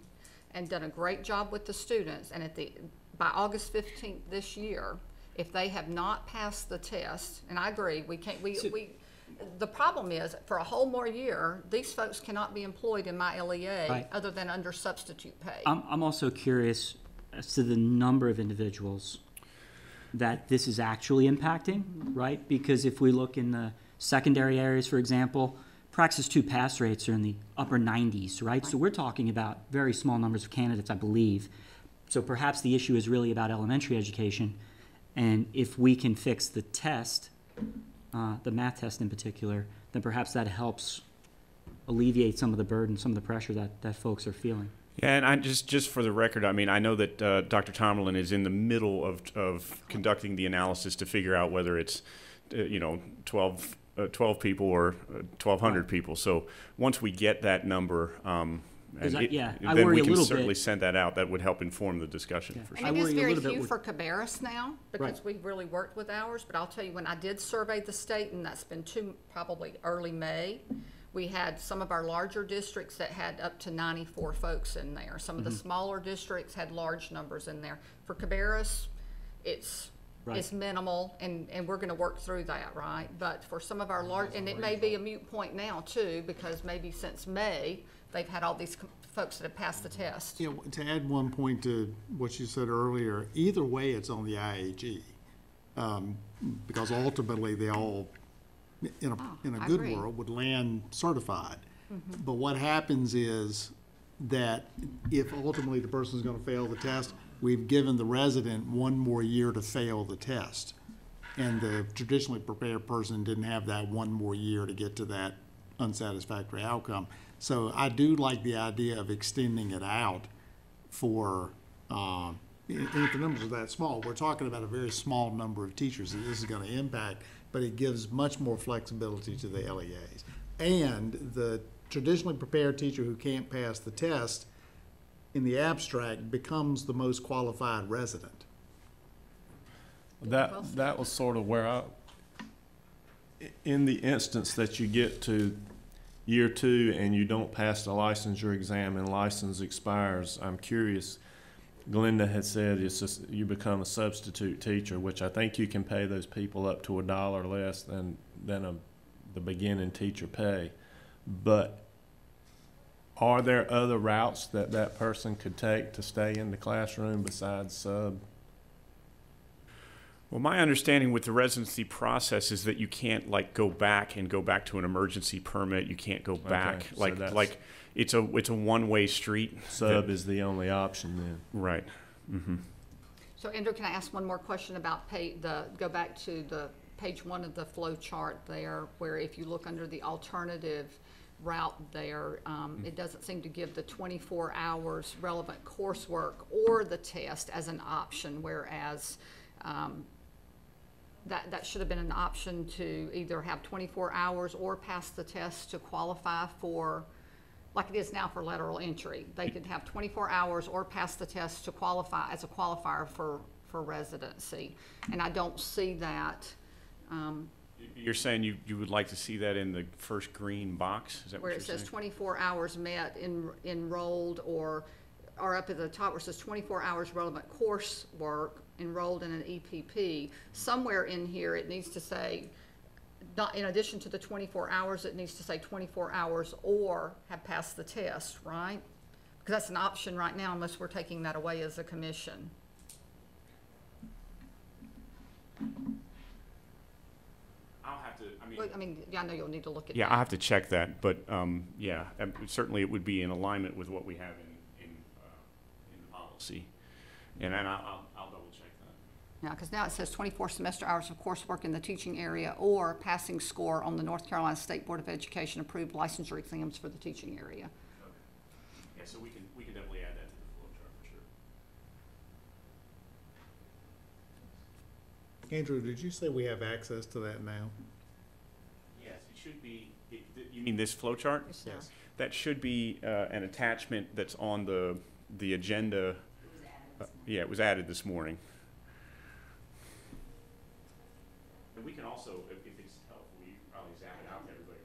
S7: and done a great job with the students, and at the, by August fifteenth this year, if they have not passed the test, and I agree, we can't, we,
S10: So-
S7: we, the problem is, for a whole more year, these folks cannot be employed in my LEA
S10: Right.
S7: other than under substitute pay.
S10: I'm, I'm also curious as to the number of individuals that this is actually impacting, right? Because if we look in the secondary areas, for example, Praxis two pass rates are in the upper nineties, right? So we're talking about very small numbers of candidates, I believe. So perhaps the issue is really about elementary education. And if we can fix the test, uh, the math test in particular, then perhaps that helps alleviate some of the burden, some of the pressure that, that folks are feeling.
S5: Yeah, and I just just for the record, I mean, I know that uh, Dr. Tomberlin is in the middle of of conducting the analysis to figure out whether it's uh, you know 12, uh, 12 people or uh, 1,200 people. So once we get that number, um,
S10: 'Cause
S5: and
S10: I-
S5: it-
S10: yeah, I
S5: then
S10: worry
S5: we can
S10: little
S5: certainly
S10: bit-
S5: send that out. That would help inform the discussion
S10: Yeah.
S5: for sure.
S7: And it is
S10: worry a
S7: very few
S10: with-
S7: for Cabarrus now, because
S10: Right.
S7: we've really worked with ours, but I'll tell you, when I did survey the state, and that's been two, probably early May, we had some of our larger districts that had up to ninety-four folks in there. Some of the smaller districts had large numbers in there. For Cabarrus, it's,
S10: Right.
S7: it's minimal, and, and we're gonna work through that, right? But for some of our large, and it may be a mute point now too, because maybe since May, they've had all these com- folks that have passed the test.
S9: You know, to add one point to what you said earlier, either way, it's on the IHE. Um, because ultimately, they all, in a,
S7: Oh,
S9: in a
S7: I
S9: good
S7: agree.
S9: world, would land certified. But what happens is that if ultimately the person's gonna fail the test, we've given the resident one more year to fail the test. And the traditionally prepared person didn't have that one more year to get to that unsatisfactory outcome. So I do like the idea of extending it out for, um, and and if the numbers are that small, we're talking about a very small number of teachers that this is gonna impact, but it gives much more flexibility to the LEAs. And the traditionally prepared teacher who can't pass the test, in the abstract, becomes the most qualified resident.
S6: That, that was sort of where I, in the instance that you get to year two and you don't pass the licensure exam and license expires, I'm curious, Glenda had said it's just, you become a substitute teacher, which I think you can pay those people up to a dollar less than, than a, the beginning teacher pay. But are there other routes that that person could take to stay in the classroom besides sub?
S5: Well, my understanding with the residency process is that you can't like go back and go back to an emergency permit. You can't go back
S6: so
S5: like
S6: that's-
S5: like it's a it's a one way street.
S6: Sub is the only option then.
S5: Right.
S7: So Andrew, can I ask one more question about pay, the, go back to the page one of the flow chart there, where if you look under the alternative route there, um, it doesn't seem to give the twenty-four hours relevant coursework or the test as an option, whereas, um, that, that should have been an option to either have twenty-four hours or pass the test to qualify for, like it is now for lateral entry. They could have twenty-four hours or pass the test to qualify as a qualifier for, for residency. And I don't see that, um,
S5: You're saying you, you would like to see that in the first green box? Is that
S7: where it says
S5: saying?
S7: twenty-four hours met, en- enrolled, or, or up at the top where it says twenty-four hours relevant coursework, enrolled in an EPP. Somewhere in here, it needs to say, not, in addition to the twenty-four hours, it needs to say twenty-four hours or have passed the test, right? Because that's an option right now unless we're taking that away as a commission.
S5: I'll have to, I mean.
S7: Well, I mean, yeah, I know you'll need to look at that.
S5: Yeah, I have to check that, but, um, yeah, um, certainly it would be in alignment with what we have in, in, uh, in the policy. And then I'll, I'll, I'll double check that.
S7: Yeah, because now it says twenty-four semester hours of coursework in the teaching area or passing score on the North Carolina State Board of Education approved licensure exams for the teaching area. Okay.
S5: Yeah, so we can, we can definitely add that to the flow chart for sure.
S9: Andrew, did you say we have access to that now?
S5: Yes, it should be, it- th- you mean this flow chart?
S9: Yes.
S5: That should be, uh, an attachment that's on the, the agenda. Uh, Yeah, it was added this morning. And we can also, if, it's helpful, you can probably zap it out to everybody.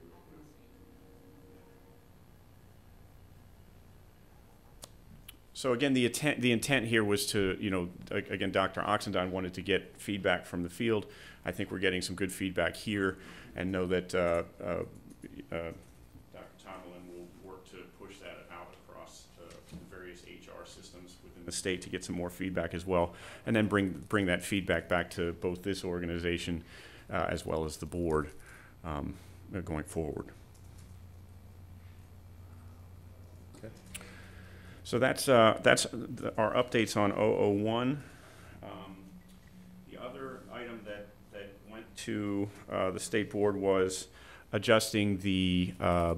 S5: So again, the intent, the intent here was to, you know, again, Dr. Oxendine wanted to get feedback from the field. I think we're getting some good feedback here and know that, uh, uh, uh, the state to get some more feedback as well, and then bring bring that feedback back to both this organization uh, as well as the board um, going forward. Okay. So that's uh, that's the, our updates on 001. Um, the other item that that went to uh, the state board was adjusting the uh,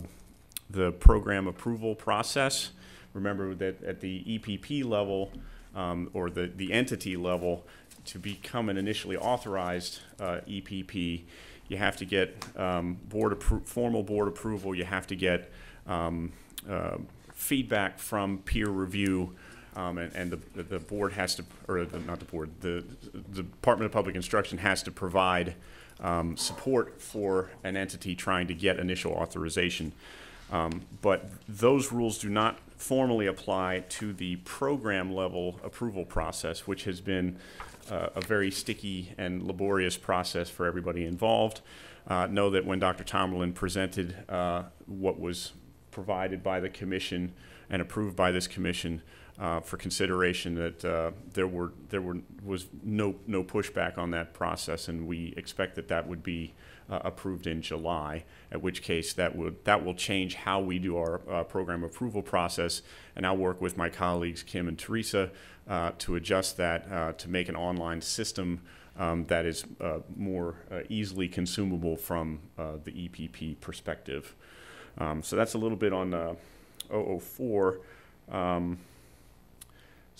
S5: the program approval process. Remember that at the EPP level, um, or the, the entity level, to become an initially authorized uh, EPP, you have to get um, board formal board approval, you have to get um, uh, feedback from peer review, um, and, and the, the board has to, or the, not the board, the, the Department of Public Instruction has to provide um, support for an entity trying to get initial authorization. Um, But those rules do not formally apply to the program level approval process, which has been uh, a very sticky and laborious process for everybody involved. Uh, Know that when Dr. Tomberlin presented uh, what was provided by the commission and approved by this commission uh, for consideration, that uh, there were, there were, was no, no pushback on that process, and we expect that that would be uh, approved in July, at which case that would, that will change how we do our uh, program approval process. And I'll work with my colleagues, Kim and Teresa, uh, to adjust that, uh, to make an online system um, that is uh, more easily consumable from the EPP perspective. Um, So that's a little bit on uh, 004. Um,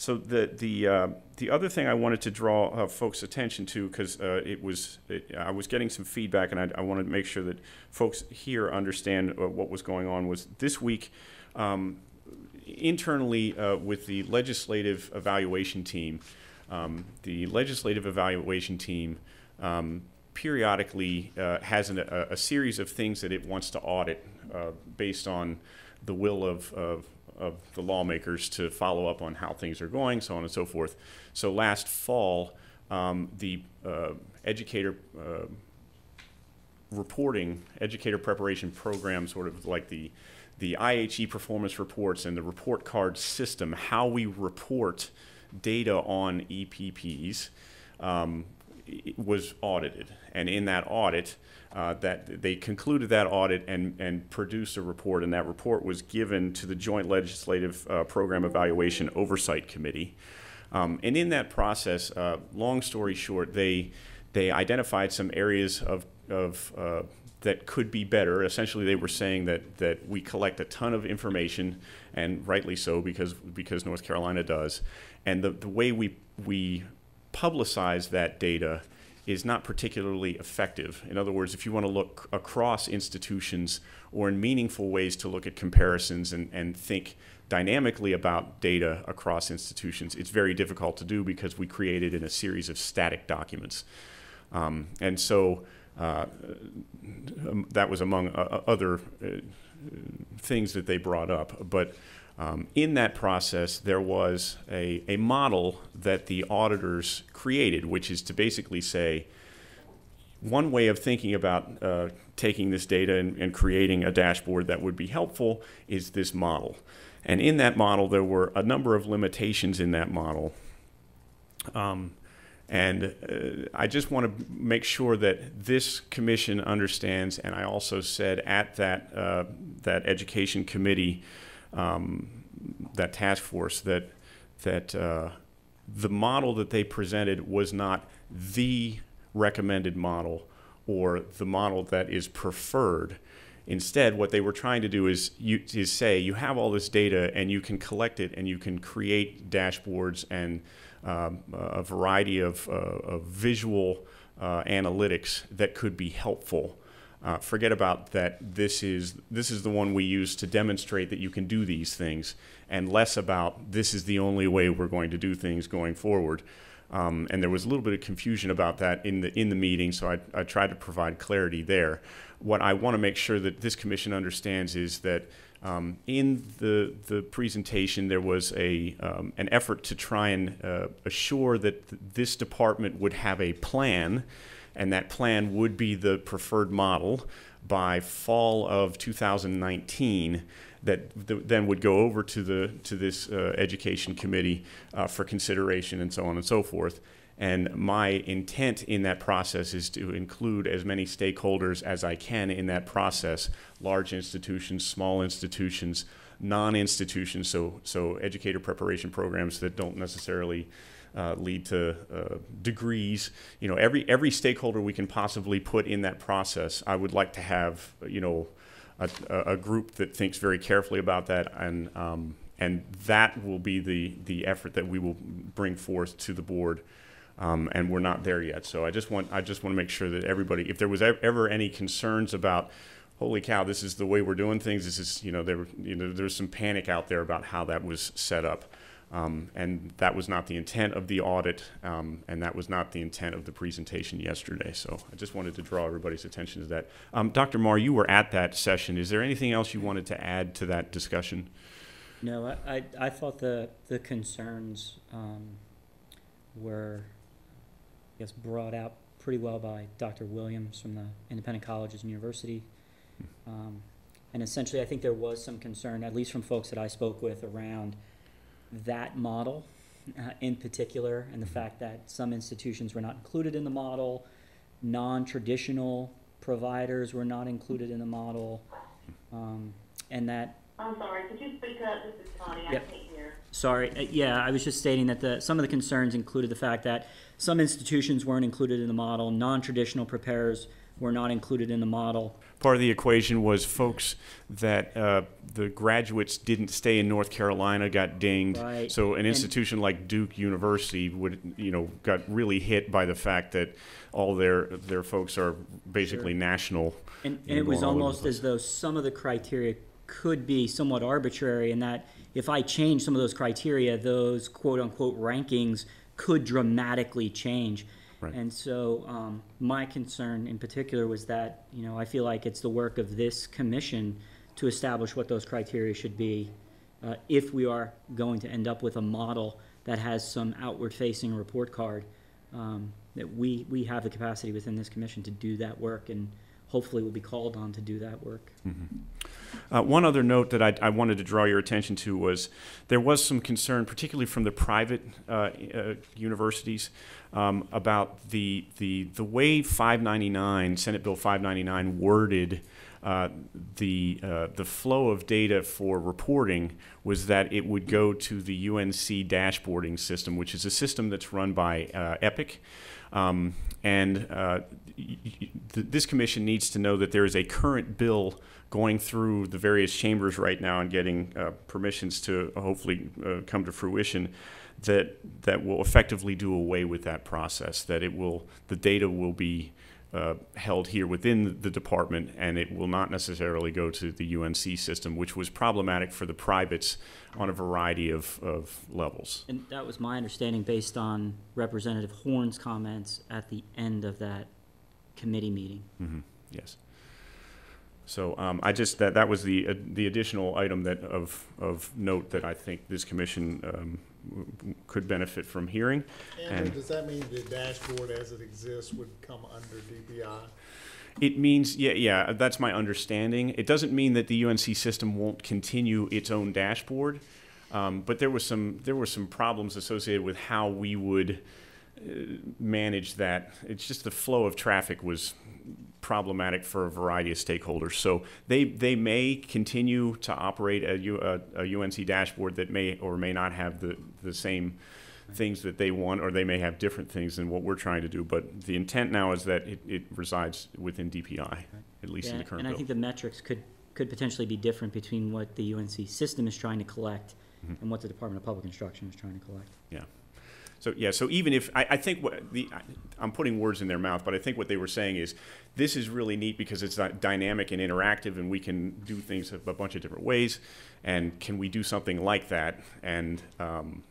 S5: so the the uh, the other thing I wanted to draw uh, folks' attention to, because uh, it was it, I was getting some feedback, and I, I wanted to make sure that folks here understand uh, what was going on. Was this week um, internally uh, with the legislative evaluation team, um, the legislative evaluation team um, periodically uh, has an, a, a series of things that it wants to audit based on the will of, of of the lawmakers to follow up on how things are going, so on and so forth. So last fall, um, the uh, educator uh, reporting, educator preparation program, sort of like the the IHE performance reports and the report card system, how we report data on EPPs, um, was audited. And in that audit, uh, that they concluded that audit and, and produced a report, and that report was given to the Joint Legislative uh, Program Evaluation Oversight Committee. Um, and in that process, uh, long story short, they they identified some areas of, of uh, that could be better. Essentially, they were saying that that we collect a ton of information, and rightly so because because North Carolina does, and the, the way we we publicize that data is not particularly effective. In other words, if you want to look across institutions or in meaningful ways to look at comparisons and, and think dynamically about data across institutions, it's very difficult to do because we create it in a series of static documents. Um, and so uh, um, that was among uh, other uh, things that they brought up. But um, in that process, there was a, a model that the auditors created, which is to basically say, one way of thinking about uh, taking this data and, and creating a dashboard that would be helpful is this model. And in that model, there were a number of limitations in that model. Um, and uh, I just want to make sure that this commission understands, and I also said at that, uh, that education committee, um, that task force, that, that uh, the model that they presented was not the recommended model or the model that is preferred. Instead, what they were trying to do is, you, is say you have all this data and you can collect it and you can create dashboards and um, a variety of, uh, of visual uh, analytics that could be helpful. Uh, forget about that. This is this is the one we use to demonstrate that you can do these things, and less about this is the only way we're going to do things going forward. Um, and there was a little bit of confusion about that in the in the meeting, so I, I tried to provide clarity there. What I want to make sure that this commission understands is that um, in the the presentation there was a um, an effort to try and uh, assure that th- this department would have a plan, and that plan would be the preferred model by fall of 2019 that th- then would go over to the to this uh, education committee uh, for consideration and so on and so forth. And my intent in that process is to include as many stakeholders as I can in that process large institutions, small institutions, non-institutions, so, so educator preparation programs that don't necessarily uh, lead to uh, degrees. You know, every, every stakeholder we can possibly put in that process, I would like to have, you know, a, a, group that thinks very carefully about that and, um, and that will be the, the effort that we will bring forth to the board. Um, and we're not there yet. So I just want, I just want to make sure that everybody, if there was ever any concerns about, holy cow, this is the way we're doing things, this is, you know, there, you know, there's some panic out there about how that was set up. Um, and that was not the intent of the audit, um, and that was not the intent of the presentation yesterday. So I just wanted to draw everybody's attention to that. Um, Dr. Maher, you were at that session. Is there anything else you wanted to add to that discussion?
S10: No, I, I, I thought the, the concerns, um, were, I guess, brought out pretty well by Dr. Williams from the Independent Colleges and University. Um, and essentially, I think there was some concern, at least from folks that I spoke with, around that model uh, in particular, and the fact that some institutions were not included in the model, non-traditional providers were not included in the model, um, and that
S2: I'm sorry, could you speak up? This is Connie, I can't hear.
S10: Sorry, uh, yeah, I was just stating that the, some of the concerns included the fact that some institutions weren't included in the model, non-traditional preparers were not included in the model.
S5: Part of the equation was folks that uh, the graduates didn't stay in North Carolina got dinged.
S10: Right.
S5: So an
S10: And-
S5: institution like Duke University would, you know, got really hit by the fact that all their their folks are basically
S10: Sure.
S5: national.
S10: And, and it was
S5: going all over the
S10: almost as though some of the criteria could be somewhat arbitrary in that if I change some of those criteria, those quote-unquote rankings could dramatically change.
S5: Right.
S10: And so, um, my concern in particular was that, you know, I feel like it's the work of this commission to establish what those criteria should be, uh, if we are going to end up with a model that has some outward-facing report card, um, that we, we have the capacity within this commission to do that work, and hopefully we'll be called on to do that work.
S5: Uh, one other note that I, I wanted to draw your attention to was there was some concern, particularly from the private uh, uh, universities, um, about the, the, the way 599, Senate Bill 599 worded uh, the, uh, the flow of data for reporting was that it would go to the UNC dashboarding system, which is a system that's run by uh, Epic. Um, and uh, th- this commission needs to know that there is a current bill going through the various chambers right now and getting uh, permissions to hopefully uh, come to fruition that that will effectively do away with that process. That it will the data will be uh, held here within the department, and it will not necessarily go to the UNC system, which was problematic for the privates on a variety of, of levels.
S10: And that was my understanding based on Representative Horn's comments at the end of that committee meeting.
S5: Mhm, Yes. So um, I just, that, that was the, uh, the additional item that, of, of note that I think this commission um, could benefit from hearing.
S9: Andrew,
S5: And
S9: does that mean the dashboard as it exists would come under DPI?
S5: it means, yeah, yeah, that's my understanding. It doesn't mean that the UNC system won't continue its own dashboard. Um, But there was some, there were some problems associated with how we would manage that. It's just the flow of traffic was problematic for a variety of stakeholders. So they, they may continue to operate a, U, a, a UNC dashboard that may or may not have the, the same things that they want, or they may have different things than what we're trying to do. But the intent now is that it, it resides within DPI, at least in the current
S10: And I
S5: bill.
S10: think the metrics could, could potentially be different between what the UNC system is trying to collect
S5: Mhm.
S10: and what the Department of Public Instruction is trying to collect.
S5: Yeah. So, yeah, so even if, I, I think what, the, I- I'm putting words in their mouth, but I think what they were saying is, this is really neat because it's dynamic and interactive and we can do things a bunch of different ways. And can we do something like that? And, um,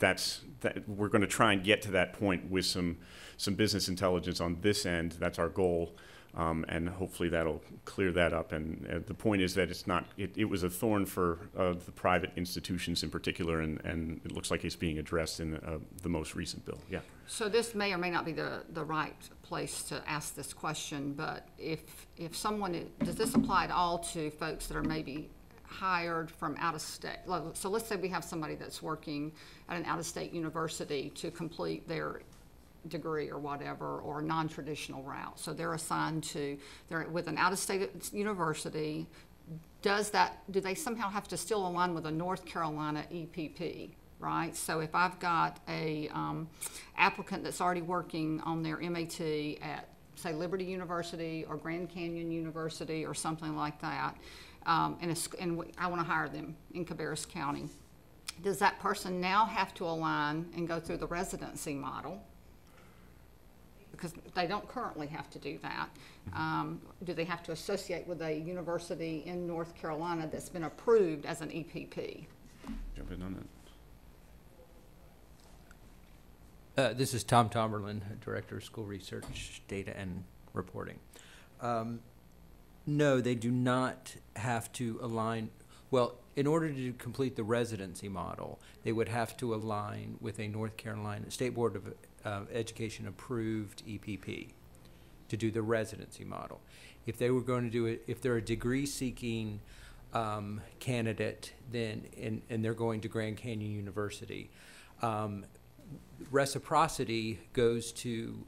S5: that's, that, we're gonna try and get to that point with some, some business intelligence on this end. That's our goal. Um, and hopefully that'll clear that up. And uh, the point is that it's not, it, it was a thorn for uh, the private institutions in particular, and, and it looks like it's being addressed in uh, the most recent bill. Yeah.
S7: So this may or may not be the, the right place to ask this question, but if, if someone, does this apply at all to folks that are maybe hired from out of state? So let's say we have somebody that's working at an out-of-state university to complete their degree or whatever, or non-traditional route. So they're assigned to, they're with an out-of-state university, does that, do they somehow have to still align with a North Carolina EPP, right? So if I've got a um, applicant that's already working on their MAT at, say, Liberty University or Grand Canyon University or something like that, um, and it's, and I want to hire them in Cabarrus County, does that person now have to align and go through the residency model? Because they don't currently have to do that. Um, do they have to associate with a university in North Carolina that's been approved as an E EPP?
S5: Jump in on that.
S13: Uh, This is Tom Tomberlin, Director of School Research, Data and Reporting. Um, No, they do not have to align, well, in order to complete the residency model, they would have to align with a North Carolina State Board of uh, Education approved EPP to do the residency model. If they were going to do it, if they're a degree-seeking um, candidate, then, and, and they're going to Grand Canyon University, um, reciprocity goes to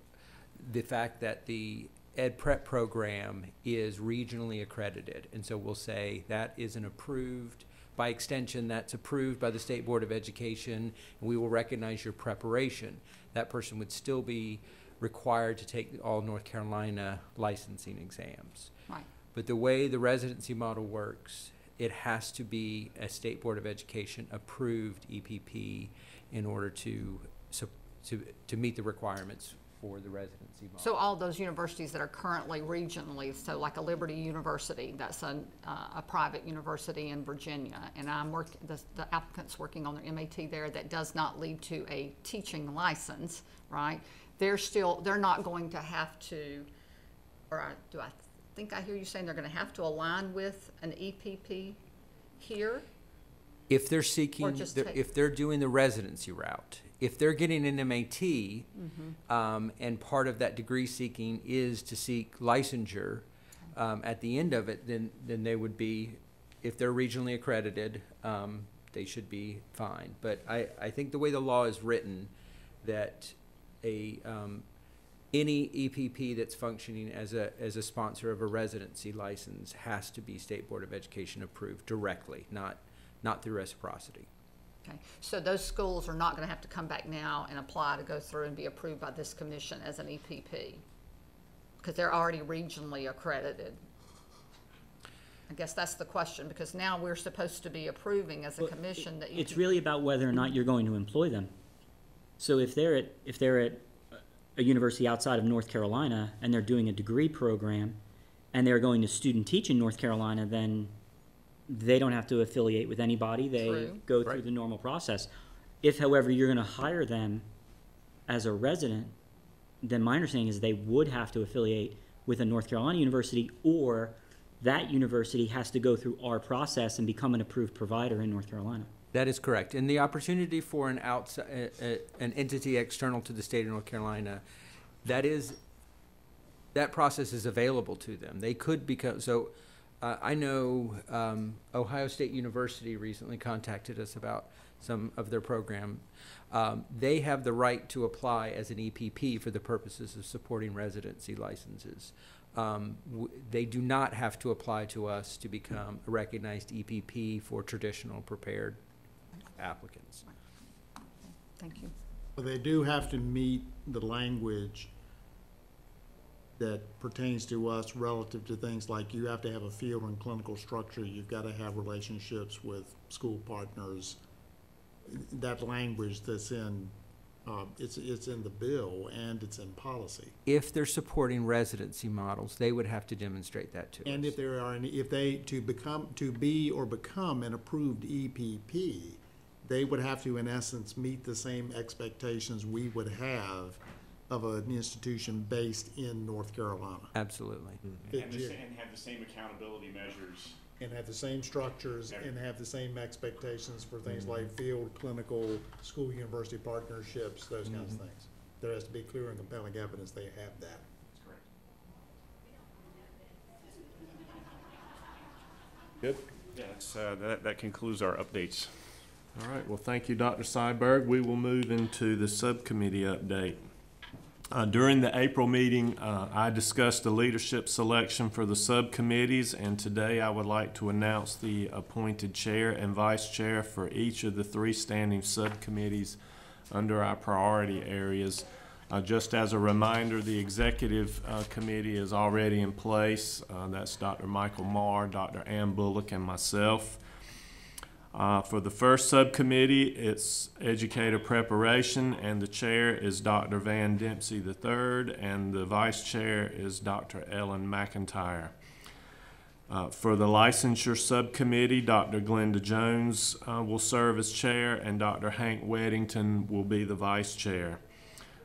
S13: the fact that the ed prep program is regionally accredited. And so we'll say that is an approved, by extension, that's approved by the State Board of Education, and we will recognize your preparation. That person would still be required to take all North Carolina licensing exams.
S7: Right.
S13: But the way the residency model works, it has to be a State Board of Education approved EPP in order to, sup- to, to meet the requirements for the residency model.
S7: So all those universities that are currently regionally, so like a Liberty University, that's a, uh, a private university in Virginia, and I'm work, the, the applicant's working on their MAT there, that does not lead to a teaching license, right? They're still, they're not going to have to, or I, do I think I hear you saying they're gonna have to align with an EPP here?
S13: If they're seeking,
S7: just
S13: the-
S7: take-
S13: if they're doing the residency route, if they're getting an MAT,
S7: Mm-hmm.
S13: um, and part of that degree seeking is to seek licensure, um, at the end of it, then, then they would be, if they're regionally accredited, um, they should be fine. But I, I think the way the law is written, that a, um, any EPP that's functioning as a, as a sponsor of a residency license has to be State Board of Education approved directly, not, not through reciprocity.
S7: Okay, so those schools are not gonna have to come back now and apply to go through and be approved by this commission as an EPP? Because they're already regionally accredited. I guess that's the question, because now we're supposed to be approving as a
S10: Well,
S7: commission that you.
S10: It's really about whether or not you're going to employ them. So if they're at, if they're at a university outside of North Carolina and they're doing a degree program and they're going to student teach in North Carolina, then they don't have to affiliate with anybody. They
S7: True.
S10: go through
S13: Right.
S10: the normal process. If, however, you're gonna hire them as a resident, then my understanding is they would have to affiliate with a North Carolina university or that university has to go through our process and become an approved provider in North Carolina.
S13: That is correct. And the opportunity for an outside, uh, uh, an entity external to the state of North Carolina, that is, that process is available to them. They could become, so, uh, I know, um, Ohio State University recently contacted us about some of their program. Um, they have the right to apply as an EPP for the purposes of supporting residency licenses. Um, w- they do not have to apply to us to become a recognized EPP for traditional prepared applicants.
S7: Thank you.
S9: But they do have to meet the language that pertains to us relative to things like you have to have a field and clinical structure, you've got to have relationships with school partners. That language that's in, uh, it's, it's in the bill and it's in policy.
S13: If they're supporting residency models, they would have to demonstrate that to us.
S9: And if there are, any if they, to become, to be or become an approved EPP, they would have to, in essence, meet the same expectations we would have of an institution based in North Carolina.
S13: Absolutely. Hmm.
S9: It
S5: And the sa- and have the same accountability measures.
S9: And have the same structures and have the same expectations for things hmm. like field, clinical, school-university partnerships, those kinds of hmm. things. There has to be clear and compelling evidence they have that.
S5: That's correct.
S6: Good.
S5: Yeah, that's, uh, that, that concludes our updates.
S6: All right, well, thank you, Dr. Seiberg. We will move into the subcommittee update. Uh, During the April meeting, uh, I discussed the leadership selection for the subcommittees, and today I would like to announce the appointed chair and vice chair for each of the three standing subcommittees under our priority areas. Uh, Just as a reminder, the executive uh, committee is already in place. Uh, That's Dr. Michael Maher, Dr. Ann Bullock, and myself. Uh, For the first subcommittee, it's educator preparation, and the chair is Dr. Van Dempsey III, and the vice chair is Dr. Ellen McIntyre. Uh, For the licensure subcommittee, Dr. Glenda Jones uh, will serve as chair, and Dr. Hank Weddington will be the vice chair.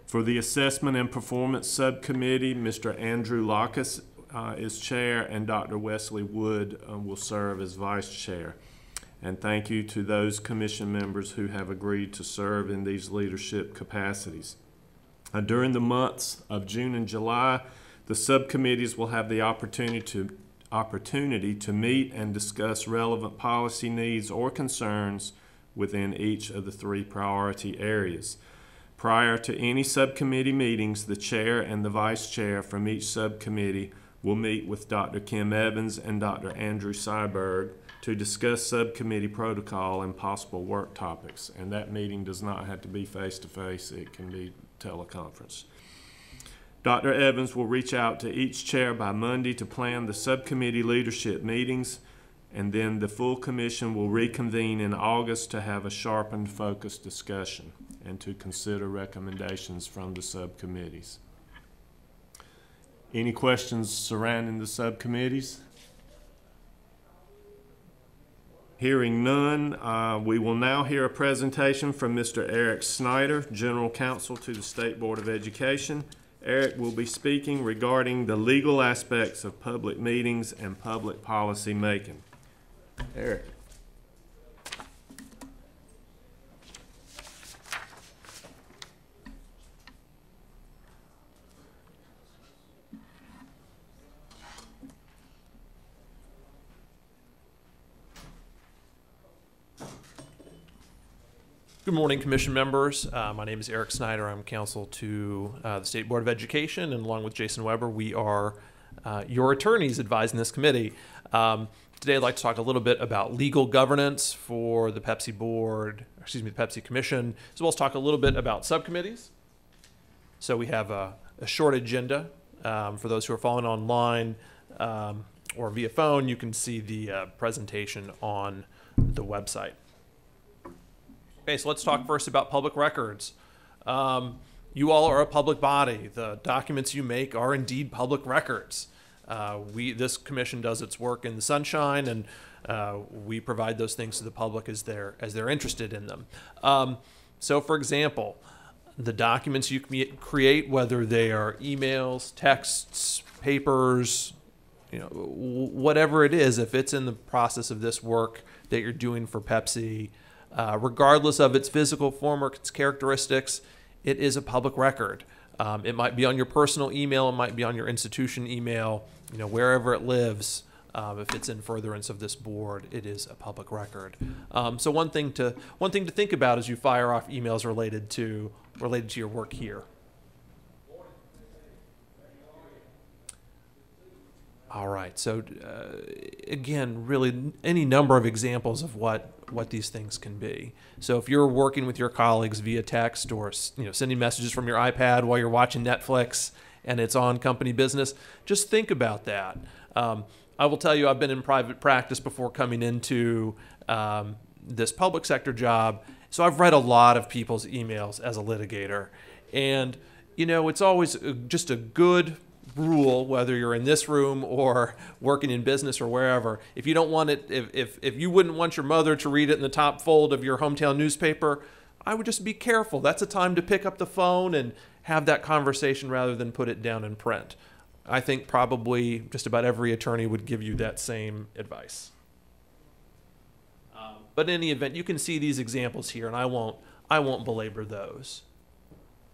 S6: For the assessment and performance subcommittee, Mr. Andrew Lockus uh, is chair, and Dr. Wesley Wood uh, will serve as vice chair. And thank you to those commission members who have agreed to serve in these leadership capacities. Uh, During the months of June and July, the subcommittees will have the opportunity to, opportunity to meet and discuss relevant policy needs or concerns within each of the three priority areas. Prior to any subcommittee meetings, the chair and the vice chair from each subcommittee will meet with Dr. Kim Evans and Dr. Andrew Seiberg to discuss subcommittee protocol and possible work topics. And that meeting does not have to be face-to-face, it can be teleconference. Dr. Evans will reach out to each chair by Monday to plan the subcommittee leadership meetings, and then the full commission will reconvene in August to have a sharpened, focused discussion and to consider recommendations from the subcommittees. Any questions surrounding the subcommittees? Hearing none, uh, we will now hear a presentation from Mr. Eric Snyder, General Counsel to the State Board of Education. Eric will be speaking regarding the legal aspects of public meetings and public policy making. Eric.
S11: Good morning, Commission members. Uh, my name is Eric Snyder. I'm counsel to uh, the State Board of Education, and along with Jason Weber, we are uh, your attorneys advising this committee. Um, today, I'd like to talk a little bit about legal governance for the PEPSC Board, excuse me, the PEPSC Commission, as well as talk a little bit about subcommittees. So we have a, a short agenda. Um, for those who are following online um, or via phone, you can see the uh, presentation on the website. Okay, so let's talk first about public records. Um, you all are a public body. The documents you make are indeed public records. Uh, we, this commission does its work in the sunshine, and uh, we provide those things to the public as they're as they're interested in them. Um, so, for example, the documents you create, whether they are emails, texts, papers, you know, whatever it is, if it's in the process of this work that you're doing for PEPSC, uh, regardless of its physical form or its characteristics, it is a public record. Um, it might be on your personal email, it might be on your institution email, you know, wherever it lives. Um, if it's in furtherance of this board, it is a public record. Um, so one thing to one thing to think about as you fire off emails related to related to your work here. All right. So uh, again, really any number of examples of what what these things can be. So if you're working with your colleagues via text or you know sending messages from your iPad while you're watching Netflix and it's on company business, just think about that. Um, I will tell you, I've been in private practice before coming into um, this public sector job, so I've read a lot of people's emails as a litigator, and you know it's always uh, just a good rule, whether you're in this room or [laughs] working in business or wherever. If you don't want it, if, if, if you wouldn't want your mother to read it in the top fold of your hometown newspaper, I would just be careful. That's a time to pick up the phone and have that conversation rather than put it down in print. I think probably just about every attorney would give you that same advice. Um, but in any event, you can see these examples here, and I won't I won't belabor those.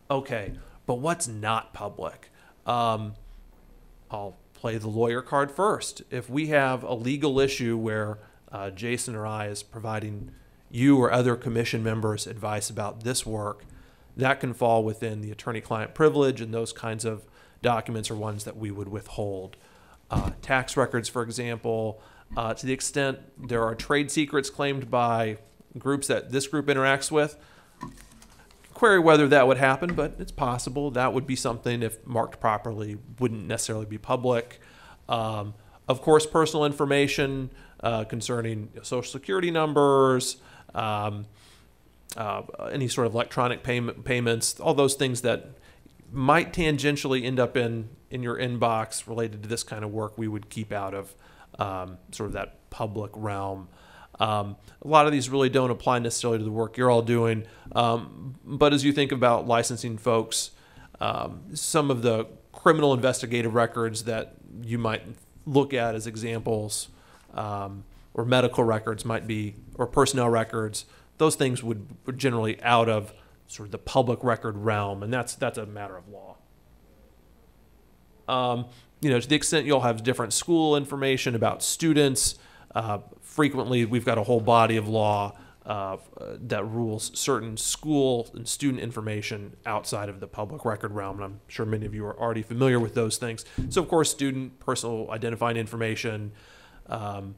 S11: Okay, but what's not public? Um, I'll play the lawyer card first. If we have a legal issue where uh, Jason or I is providing you or other commission members advice about this work, that can fall within the attorney-client privilege, and those kinds of documents are ones that we would withhold. Uh, tax records, for example, uh, to the extent there are trade secrets claimed by groups that this group interacts with, query whether that would happen, but it's possible. That would be something, if marked properly, wouldn't necessarily be public. Um, of course, personal information uh, concerning social security numbers, um, uh, any sort of electronic payment payments, all those things that might tangentially end up in in your inbox related to this kind of work, we would keep out of um, sort of that public realm. Um, a lot of these really don't apply necessarily to the work you're all doing, um, but as you think about licensing folks, um, some of the criminal investigative records that you might look at as examples, um, or medical records might be, or personnel records, those things would generally out of sort of the public record realm, and that's that's a matter of law. Um, you know, to the extent you'll have different school information about students, uh, frequently we've got a whole body of law uh, that rules certain school and student information outside of the public record realm, and I'm sure many of you are already familiar with those things. So, of course, student personal identifying information. Um,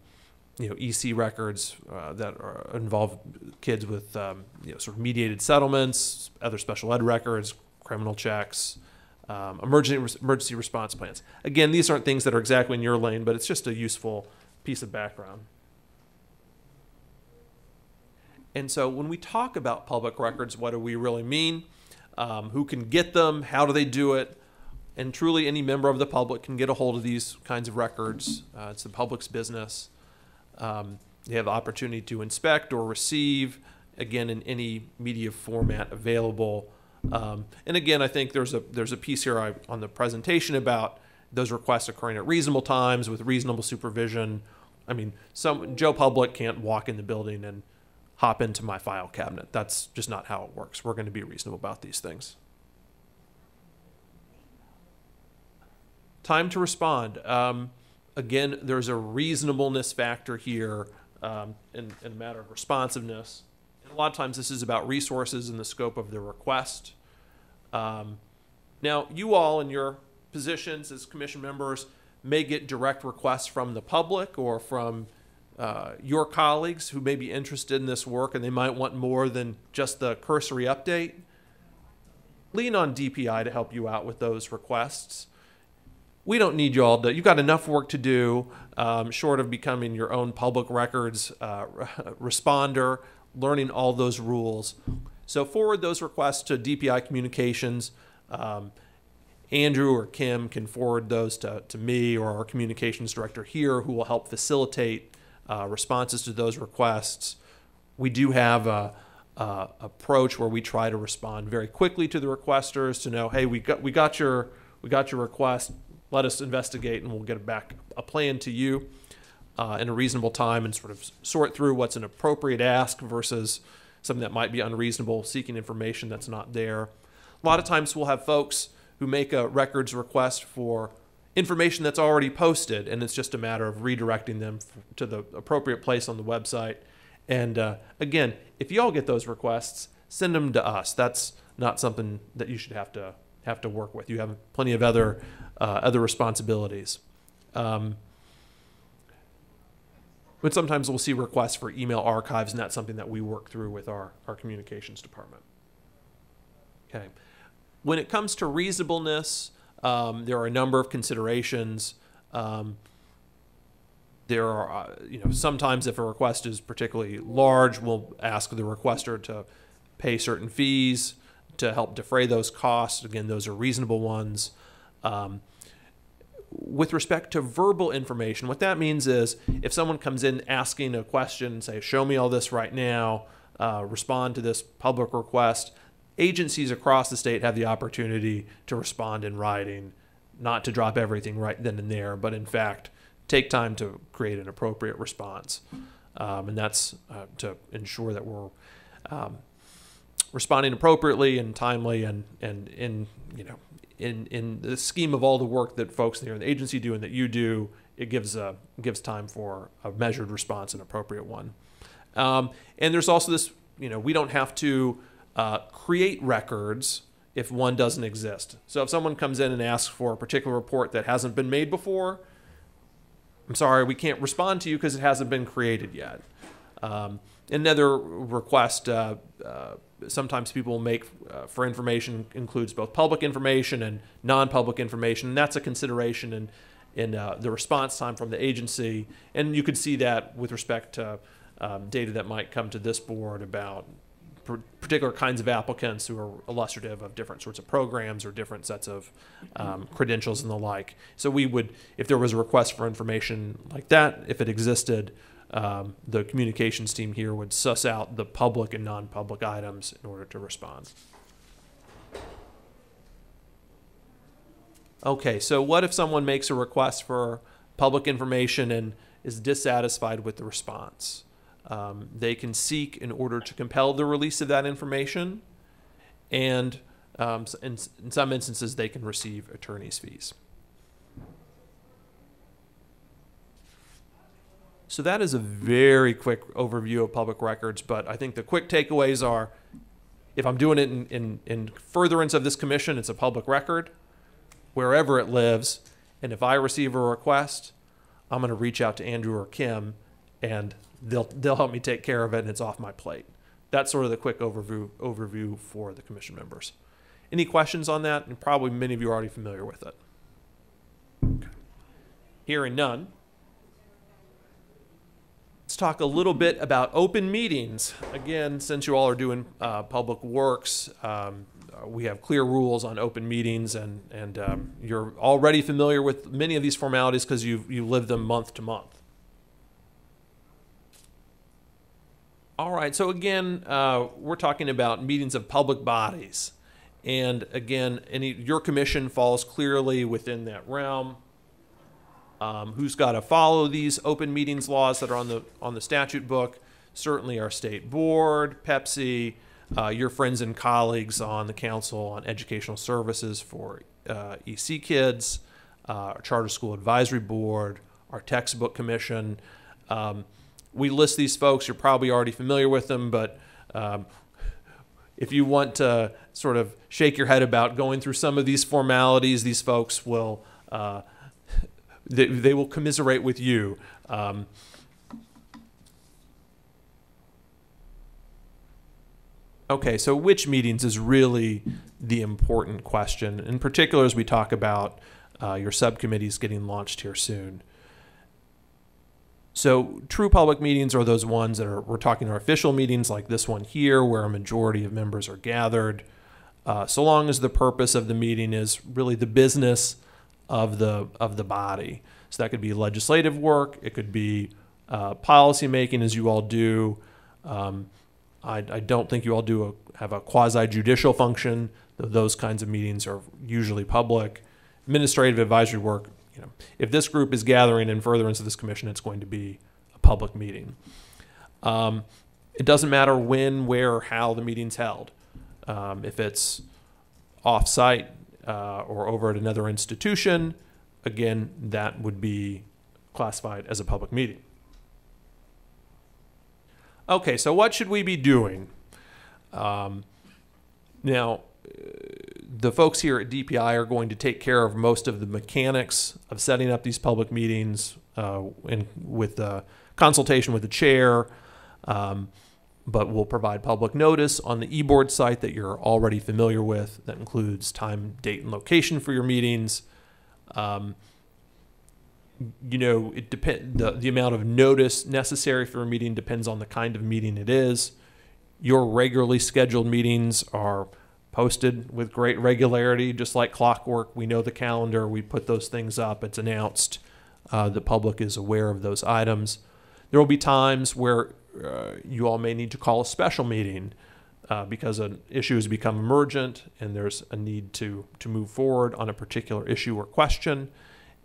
S11: you know, EC records uh, that are, involve kids with um, you know, sort of mediated settlements, other special ed records, criminal checks, um, emergency emergency response plans. Again, these aren't things that are exactly in your lane, but it's just a useful piece of background. And so, when we talk about public records, what do we really mean? Um, who can get them? How do they do it? And truly, any member of the public can get a hold of these kinds of records. Uh, it's the public's business. Um, they have the opportunity to inspect or receive, again, in any media format available. Um, and again, I think there's a there's a piece here I, on the presentation about those requests occurring at reasonable times with reasonable supervision. I mean, some Joe Public can't walk in the building and hop into my file cabinet. That's just not how it works. We're going to be reasonable about these things. Time to respond. Um, again, there's a reasonableness factor here um, in, in a matter of responsiveness. And a lot of times this is about resources and the scope of the request. Um, now, you all in your positions as commission members may get direct requests from the public or from uh, your colleagues who may be interested in this work and they might want more than just the cursory update. Lean on DPI to help you out with those requests we don't need you all to. You've got enough work to do, um, short of becoming your own public records uh, [laughs] responder, learning all those rules. So forward those requests to DPI Communications. Um, Andrew or Kim can forward those to, to me or our communications director here, who will help facilitate uh, responses to those requests. We do have a, a approach where we try to respond very quickly to the requesters to know, hey, we got we got your we got your request let us investigate and we'll get back a plan to you uh, in a reasonable time and sort of sort through what's an appropriate ask versus something that might be unreasonable, seeking information that's not there. A lot of times we'll have folks who make a records request for information that's already posted, and it's just a matter of redirecting them to the appropriate place on the website. And uh, again, if you all get those requests, send them to us. That's not something that you should have to have to work with. You have plenty of other uh, other responsibilities. Um, but sometimes we'll see requests for email archives, and that's something that we work through with our, our communications department. Okay. When it comes to reasonableness, um, there are a number of considerations. Um, there are, uh, you know, sometimes if a request is particularly large, we'll ask the requester to pay certain fees to help defray those costs. Again, those are reasonable ones. Um, with respect to verbal information, what that means is if someone comes in asking a question, say, show me all this right now, uh, respond to this public request, agencies across the state have the opportunity to respond in writing, not to drop everything right then and there, but in fact, take time to create an appropriate response. Um, and that's uh, to ensure that we're um, responding appropriately and timely and, and in, you know, in in the scheme of all the work that folks there in the agency do and that you do, it gives a gives time for a measured response, an appropriate one. Um, and there's also this, you know, we don't have to uh, create records if one doesn't exist. So if someone comes in and asks for a particular report that hasn't been made before, I'm sorry, we can't respond to you because it hasn't been created yet. Um, another request uh, uh, sometimes people make uh, for information includes both public information and non-public information, and that's a consideration in in uh, the response time from the agency. And you could see that with respect to um, data that might come to this board about particular kinds of applicants who are illustrative of different sorts of programs or different sets of um, credentials and the like. So we would, if there was a request for information like that, if it existed, um, the communications team here would suss out the public and non-public items in order to respond. Okay, so what if someone makes a request for public information and is dissatisfied with the response? Um, they can seek in order to compel the release of that information, and um, in, in some instances, they can receive attorney's fees. So that is a very quick overview of public records, but I think the quick takeaways are if I'm doing it in, in, in furtherance of this commission, it's a public record wherever it lives. And if I receive a request, I'm going to reach out to Andrew or Kim and they'll, they'll help me take care of it and it's off my plate. That's sort of the quick overview, overview for the commission members. Any questions on that? And probably many of you are already familiar with it. Okay. Hearing none. Let's talk a little bit about open meetings. Again, since you all are doing uh, public works, um, we have clear rules on open meetings, and and um, you're already familiar with many of these formalities because you you live them month to month. All right. So again, uh, we're talking about meetings of public bodies, and again, any your commission falls clearly within that realm um, who's got to follow these open meetings laws that are on the on the statute book. Certainly, our state board, PEPSC, uh, your friends and colleagues on the Council on Educational Services for uh, EC Kids, uh, our Charter School Advisory Board, our Textbook Commission. Um, we list these folks. You're probably already familiar with them, but um, if you want to sort of shake your head about going through some of these formalities, these folks will. Uh, they, they will commiserate with you. Um, okay, so which meetings is really the important question, in particular as we talk about uh, your subcommittees getting launched here soon. So true public meetings are those ones that are, we're talking our official meetings like this one here, where a majority of members are gathered. Uh, so long as the purpose of the meeting is really the business of the of the body. So that could be legislative work. It could be uh, policy making, as you all do. Um, I, I don't think you all do a, have a quasi judicial function. Those kinds of meetings are usually public. Administrative advisory work. You know, if this group is gathering in furtherance of this commission, it's going to be a public meeting. Um, it doesn't matter when, where, or how the meeting's held. Um, if it's off-site, uh, or over at another institution, again, that would be classified as a public meeting. Okay, so what should we be doing? Um, now, the folks here at DPI are going to take care of most of the mechanics of setting up these public meetings uh, in, with the consultation with the chair. Um, but we'll provide public notice on the e-board site that you're already familiar with. That includes time, date, and location for your meetings. Um, you know, it depend the, the amount of notice necessary for a meeting depends on the kind of meeting it is. Your regularly scheduled meetings are posted with great regularity, just like clockwork. We know the calendar. We put those things up. It's announced. Uh, the public is aware of those items. There will be times where uh, you all may need to call a special meeting uh, because an issue has become emergent and there's a need to, to move forward on a particular issue or question.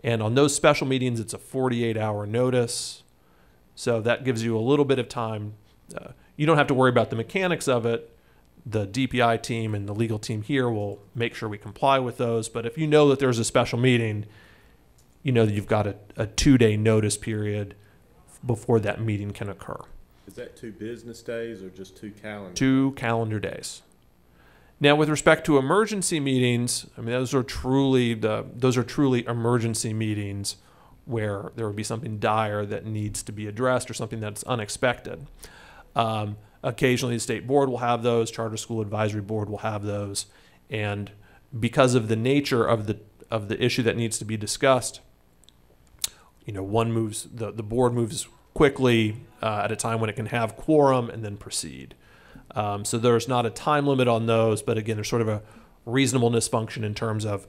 S11: And on those special meetings, it's a 48 hour notice. So that gives you a little bit of time. Uh, you don't have to worry about the mechanics of it. The DPI team and the legal team here will make sure we comply with those. But if you know that there's a special meeting, you know that you've got a, a two day notice period before that meeting can occur.
S6: Is that two business days or just two calendar?
S11: Two calendar days. Now, with respect to emergency meetings, I mean, those are truly the those are truly emergency meetings where there would be something dire that needs to be addressed or something that's unexpected. Um, occasionally, the state board will have those. Charter school advisory board will have those, and because of the nature of the of the issue that needs to be discussed, you know, one moves the the board moves quickly uh, at a time when it can have quorum and then proceed. Um, so there's not a time limit on those, but again, there's sort of a reasonableness function in terms of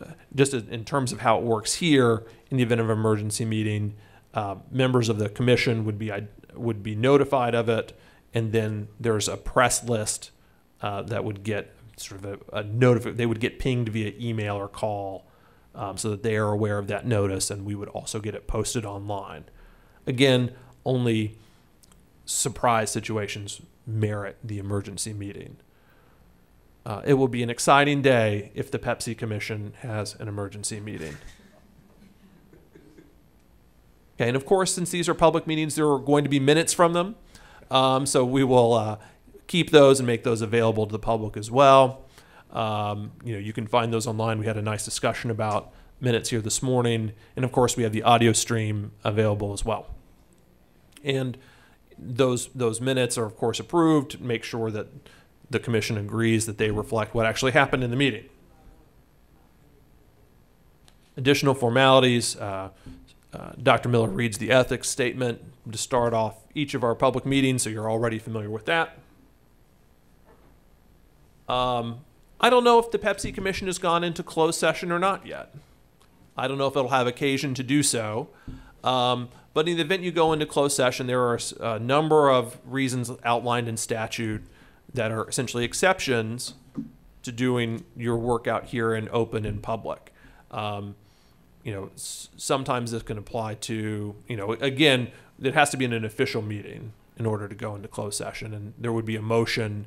S11: uh, just in terms of how it works here. In the event of an emergency meeting, uh, members of the commission would be would be notified of it, and then there's a press list uh, that would get sort of a, a They would get pinged via email or call, um, so that they are aware of that notice, and we would also get it posted online. Again, only surprise situations merit the emergency meeting. Uh, it will be an exciting day if the PEPSC Commission has an emergency meeting. Okay, and of course, since these are public meetings, there are going to be minutes from them. Um, so we will uh, keep those and make those available to the public as well. Um, you know, you can find those online. We had a nice discussion about minutes here this morning, and of course, we have the audio stream available as well. And those those minutes are of course approved. To make sure that the commission agrees that they reflect what actually happened in the meeting. Additional formalities. Uh, uh, Dr. Miller reads the ethics statement to start off each of our public meetings, so you're already familiar with that. Um, I don't know if the PEPSC Commission has gone into closed session or not yet. I don't know if it'll have occasion to do so. Um, but in the event you go into closed session, there are a number of reasons outlined in statute that are essentially exceptions to doing your work out here in open and public. Um, you know, sometimes this can apply to, you know, again, it has to be in an official meeting in order to go into closed session, and there would be a motion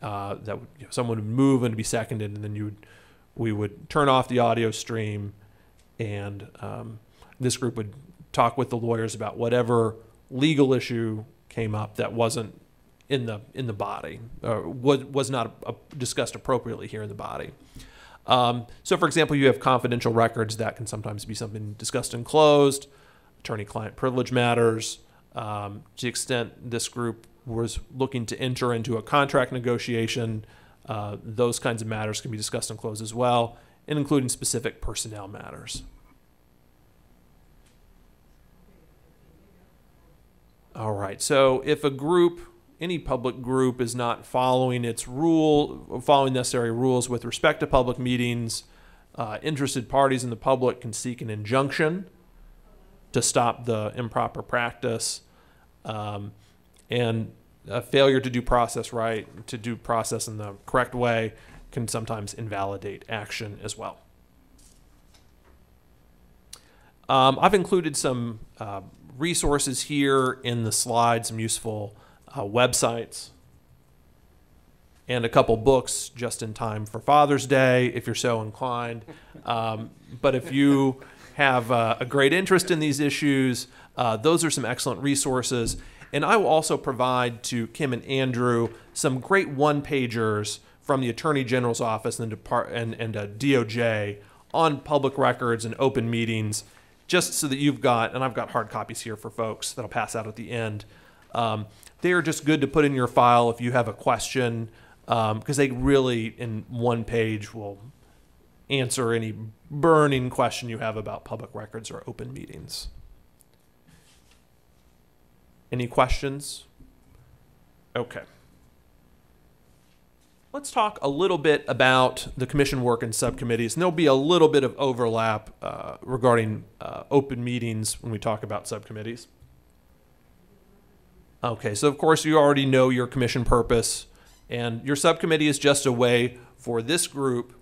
S11: uh, that would, you know, someone would move and be seconded, and then you would, we would turn off the audio stream, and um, this group would talk with the lawyers about whatever legal issue came up that wasn't in the in the body or was was not uh, discussed appropriately here in the body. Um, so, for example, you have confidential records that can sometimes be something discussed and closed, attorney-client privilege matters. Um, to the extent this group was looking to enter into a contract negotiation, uh, those kinds of matters can be discussed and closed as well, and including specific personnel matters. All right. So if a group, any public group, is not following its rule, following necessary rules with respect to public meetings, uh, interested parties in the public can seek an injunction to stop the improper practice, um, and a failure to do process right, to do process in the correct way, can sometimes invalidate action as well. Um, I've included some uh, resources here in the slides, some useful uh, websites, and a couple books just in time for Father's Day, if you're so inclined. Um, but if you have uh, a great interest in these issues, uh, those are some excellent resources. And I will also provide to Kim and Andrew some great one pagers from the Attorney General's office and, Depart- and, and uh, DOJ on public records and open meetings just so that you've got, and I've got hard copies here for folks that I'll pass out at the end. Um, they are just good to put in your file if you have a question, because um, they really, in one page, will answer any burning question you have about public records or open meetings. Any questions? Okay. Let's talk a little bit about the commission work and subcommittees. And there'll be a little bit of overlap uh, regarding uh, open meetings when we talk about subcommittees. Okay, so of course you already know your commission purpose, and your subcommittee is just a way for this group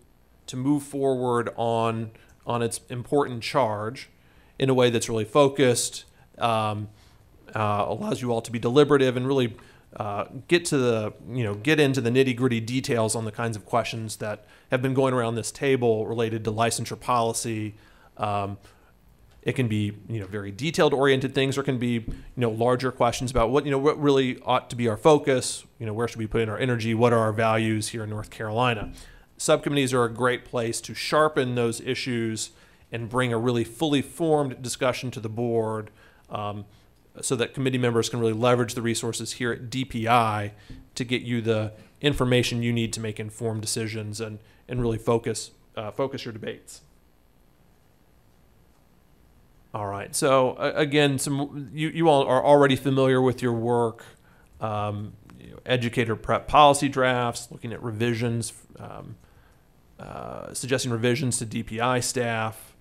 S11: to move forward on on its important charge in a way that's really focused, um, uh, allows you all to be deliberative and really uh, get to the you know get into the nitty gritty details on the kinds of questions that have been going around this table related to licensure policy, um, it can be you know very detailed oriented things, or can be you know larger questions about what you know what really ought to be our focus. You know where should we put in our energy? What are our values here in North Carolina? Subcommittees are a great place to sharpen those issues and bring a really fully formed discussion to the board, um, so that committee members can really leverage the resources here at DPI to get you the information you need to make informed decisions and and really focus uh, focus your debates. All right. So uh, again, some you, you all are already familiar with your work, um, you know, educator prep policy drafts, looking at revisions, um, uh, suggesting revisions to DPI staff.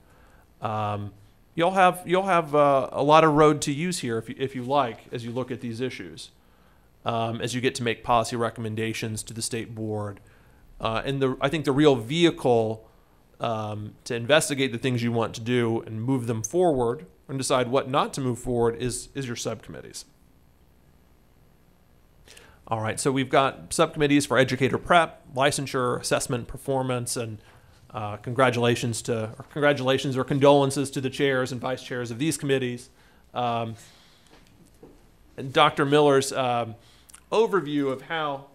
S11: Um, you'll have you'll have uh, a lot of road to use here if you, if you like as you look at these issues, um, as you get to make policy recommendations to the state board, uh, and the I think the real vehicle um, to investigate the things you want to do and move them forward and decide what not to move forward is, is your subcommittees. All right, so we've got subcommittees for educator prep, licensure, assessment, performance, and uh, congratulations to, or congratulations or condolences to the chairs and vice chairs of these committees. Um, and Dr. Miller's um, overview of how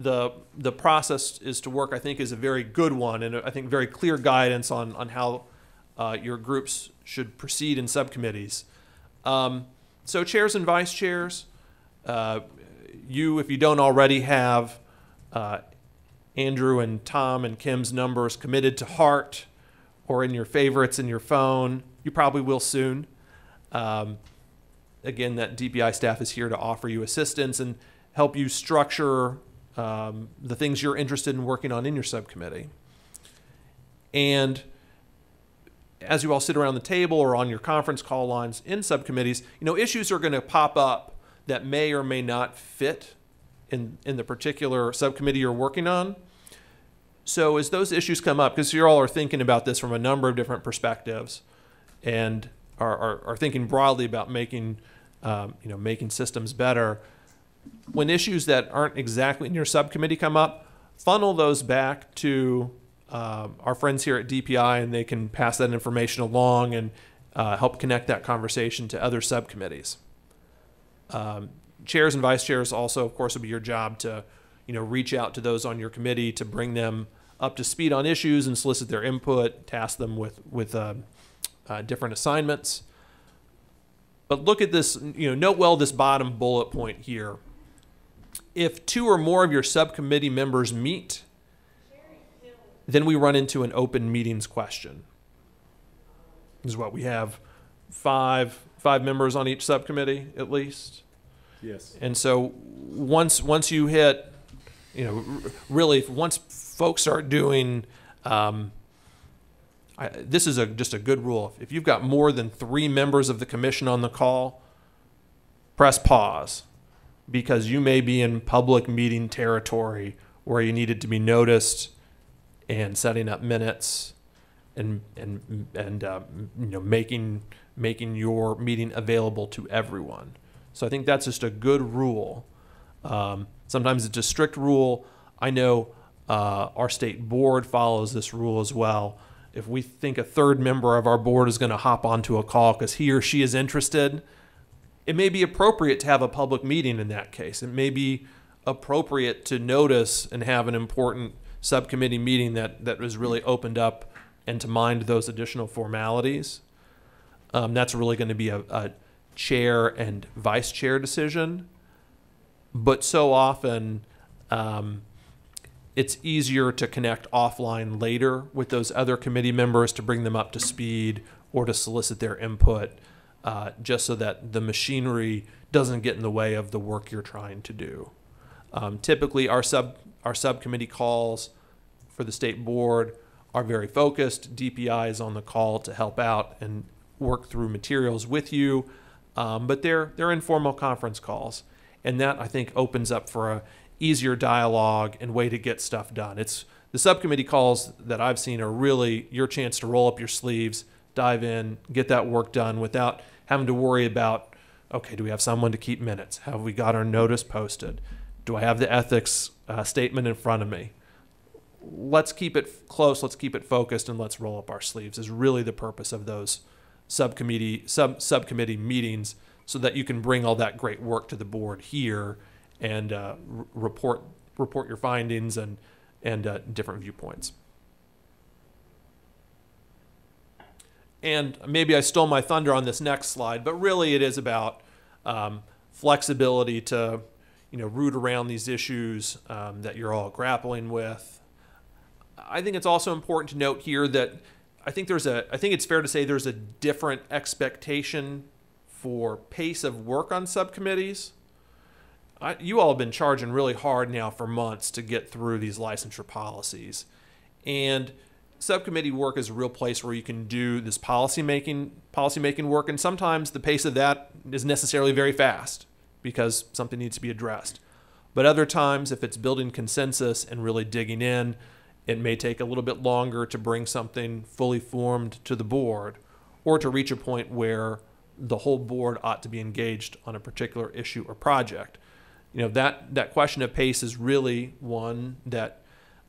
S11: the the process is to work, I think, is a very good one, and I think very clear guidance on on how uh, your groups should proceed in subcommittees. Um, so, chairs and vice chairs, uh, you, if you don't already have uh, Andrew and Tom and Kim's numbers committed to heart or in your favorites in your phone, you probably will soon. Um, again, that DPI staff is here to offer you assistance and help you structure um, the things you're interested in working on in your subcommittee. And as you all sit around the table or on your conference call lines in subcommittees, you know, issues are going to pop up that may or may not fit in, in the particular subcommittee you're working on. So as those issues come up, because you all are thinking about this from a number of different perspectives and are, are, are thinking broadly about making, um, you know, making systems better, when issues that aren't exactly in your subcommittee come up, funnel those back to um, our friends here at DPI, and they can pass that information along and uh, help connect that conversation to other subcommittees. Um, chairs and vice chairs also, of course, will be your job to, you know, reach out to those on your committee to bring them up to speed on issues and solicit their input, task them with with uh, uh, different assignments. But look at this, you know, note well this bottom bullet point here if two or more of your subcommittee members meet, then we run into an open meetings question. This is what we have five five members on each subcommittee at least.
S6: Yes.
S11: And so once once you hit, you know, r- really once folks start doing, um, I, this is a just a good rule. If you've got more than three members of the commission on the call, press pause because you may be in public meeting territory where you needed to be noticed and setting up minutes and and and uh, you know making making your meeting available to everyone. So I think that's just a good rule. Um, sometimes it's a strict rule. I know uh, our state board follows this rule as well. If we think a third member of our board is going to hop onto a call because he or she is interested, it may be appropriate to have a public meeting in that case. It may be appropriate to notice and have an important subcommittee meeting that, that was really opened up and to mind those additional formalities. Um, that's really going to be a, a chair and vice chair decision. But so often, um, it's easier to connect offline later with those other committee members to bring them up to speed or to solicit their input, uh, just so that the machinery doesn't get in the way of the work you're trying to do. Um, typically, our sub our subcommittee calls for the state board are very focused. DPI is on the call to help out and work through materials with you, um, but they're they're informal conference calls, and that I think opens up for a easier dialogue and way to get stuff done. It's the subcommittee calls that I've seen are really your chance to roll up your sleeves, dive in, get that work done without having to worry about okay, do we have someone to keep minutes? Have we got our notice posted? Do I have the ethics uh, statement in front of me? Let's keep it close, let's keep it focused, and let's roll up our sleeves, is really the purpose of those subcommittee, sub, subcommittee meetings so that you can bring all that great work to the board here and, uh, report, report your findings and, and, uh, different viewpoints. And maybe I stole my thunder on this next slide, but really it is about um, flexibility to, you know, root around these issues um, that you're all grappling with. I think it's also important to note here that I think there's a, I think it's fair to say there's a different expectation for pace of work on subcommittees. I, you all have been charging really hard now for months to get through these licensure policies. And subcommittee work is a real place where you can do this policy making policy making work and sometimes the pace of that is necessarily very fast because something needs to be addressed. But other times if it's building consensus and really digging in, it may take a little bit longer to bring something fully formed to the board or to reach a point where the whole board ought to be engaged on a particular issue or project. You know, that, that question of pace is really one that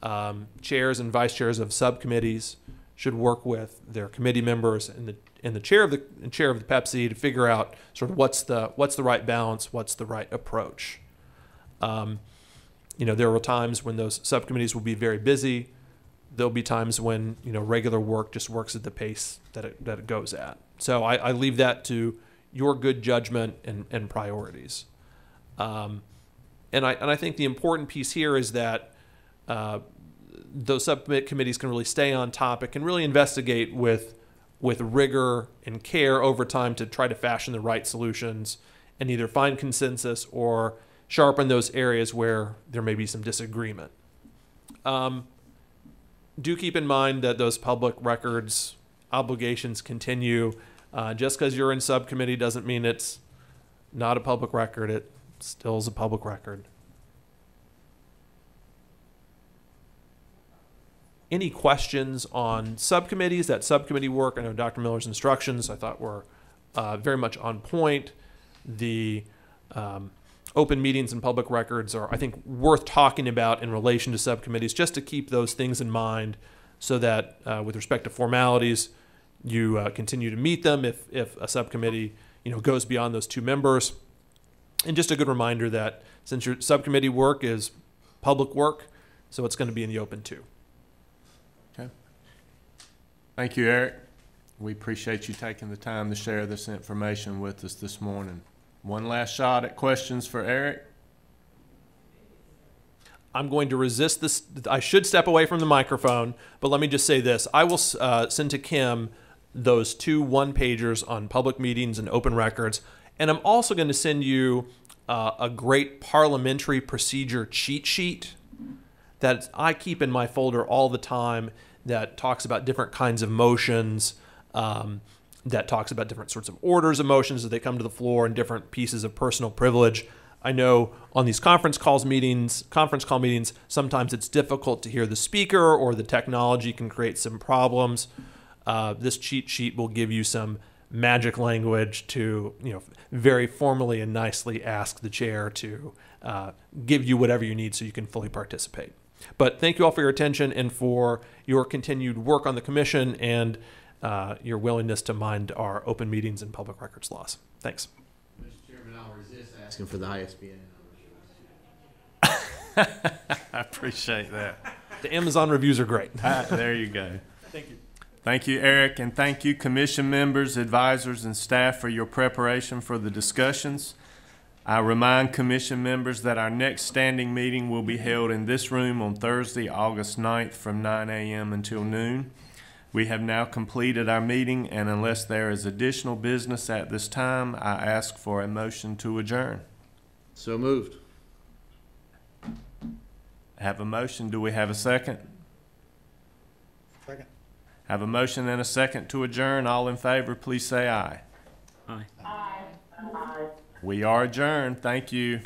S11: um, chairs and vice chairs of subcommittees should work with their committee members and the, and the chair of the, and chair of the PEPSC to figure out sort of what's the, what's the right balance, what's the right approach. Um, you know, there will times when those subcommittees will be very busy. There'll be times when, you know, regular work just works at the pace that it, that it goes at. So I, I leave that to your good judgment and, and priorities. Um, and I, and I think the important piece here is that uh, those subcommittees can really stay on topic and really investigate with, with rigor and care over time to try to fashion the right solutions and either find consensus or sharpen those areas where there may be some disagreement. Um, do keep in mind that those public records obligations continue. Uh, just because you're in subcommittee doesn't mean it's not a public record. It still is a public record. Any questions on subcommittees? That subcommittee work, I know Dr. Miller's instructions I thought were uh, very much on point. The um, open meetings and public records are, I think, worth talking about in relation to subcommittees, just to keep those things in mind so that uh, with respect to formalities, you uh, continue to meet them if, if a subcommittee you know, goes beyond those two members. And just a good reminder that since your subcommittee work is public work, so it's going to be in the open too.
S6: Thank you, Eric. We appreciate you taking the time to share this information with us this morning. One last shot at questions for Eric.
S11: I'm going to resist this. I should step away from the microphone, but let me just say this. I will uh, send to Kim those two one pagers on public meetings and open records. And I'm also going to send you uh, a great parliamentary procedure cheat sheet that I keep in my folder all the time that talks about different kinds of motions, um, that talks about different sorts of orders of motions as they come to the floor and different pieces of personal privilege. I know on these conference calls meetings, conference call meetings, sometimes it's difficult to hear the speaker or the technology can create some problems. Uh, this cheat sheet will give you some magic language to, you know, very formally and nicely ask the chair to uh, give you whatever you need so you can fully participate. But thank you all for your attention and for your continued work on the commission and uh, your willingness to mind our open meetings and public records laws. Thanks.
S1: Mr. Chairman, I'll resist asking for the ISBN [laughs]
S6: I appreciate that.
S11: The Amazon reviews are great.
S6: Ah, there you go.
S11: Thank you.
S6: Thank you, Eric, and thank you, commission members, advisors, and staff for your preparation for the discussions. I remind commission members that our next standing meeting will be held in this room on Thursday, August 9th from 9 a.m. until noon. We have now completed our meeting, and unless there is additional business at this time, I ask for a motion to adjourn.
S1: So moved.
S6: Have a motion. Do we have a second?
S9: Second.
S6: Have a motion and a second to adjourn. All in favor, please say aye. aye.
S10: Aye.
S6: We are adjourned. Thank you.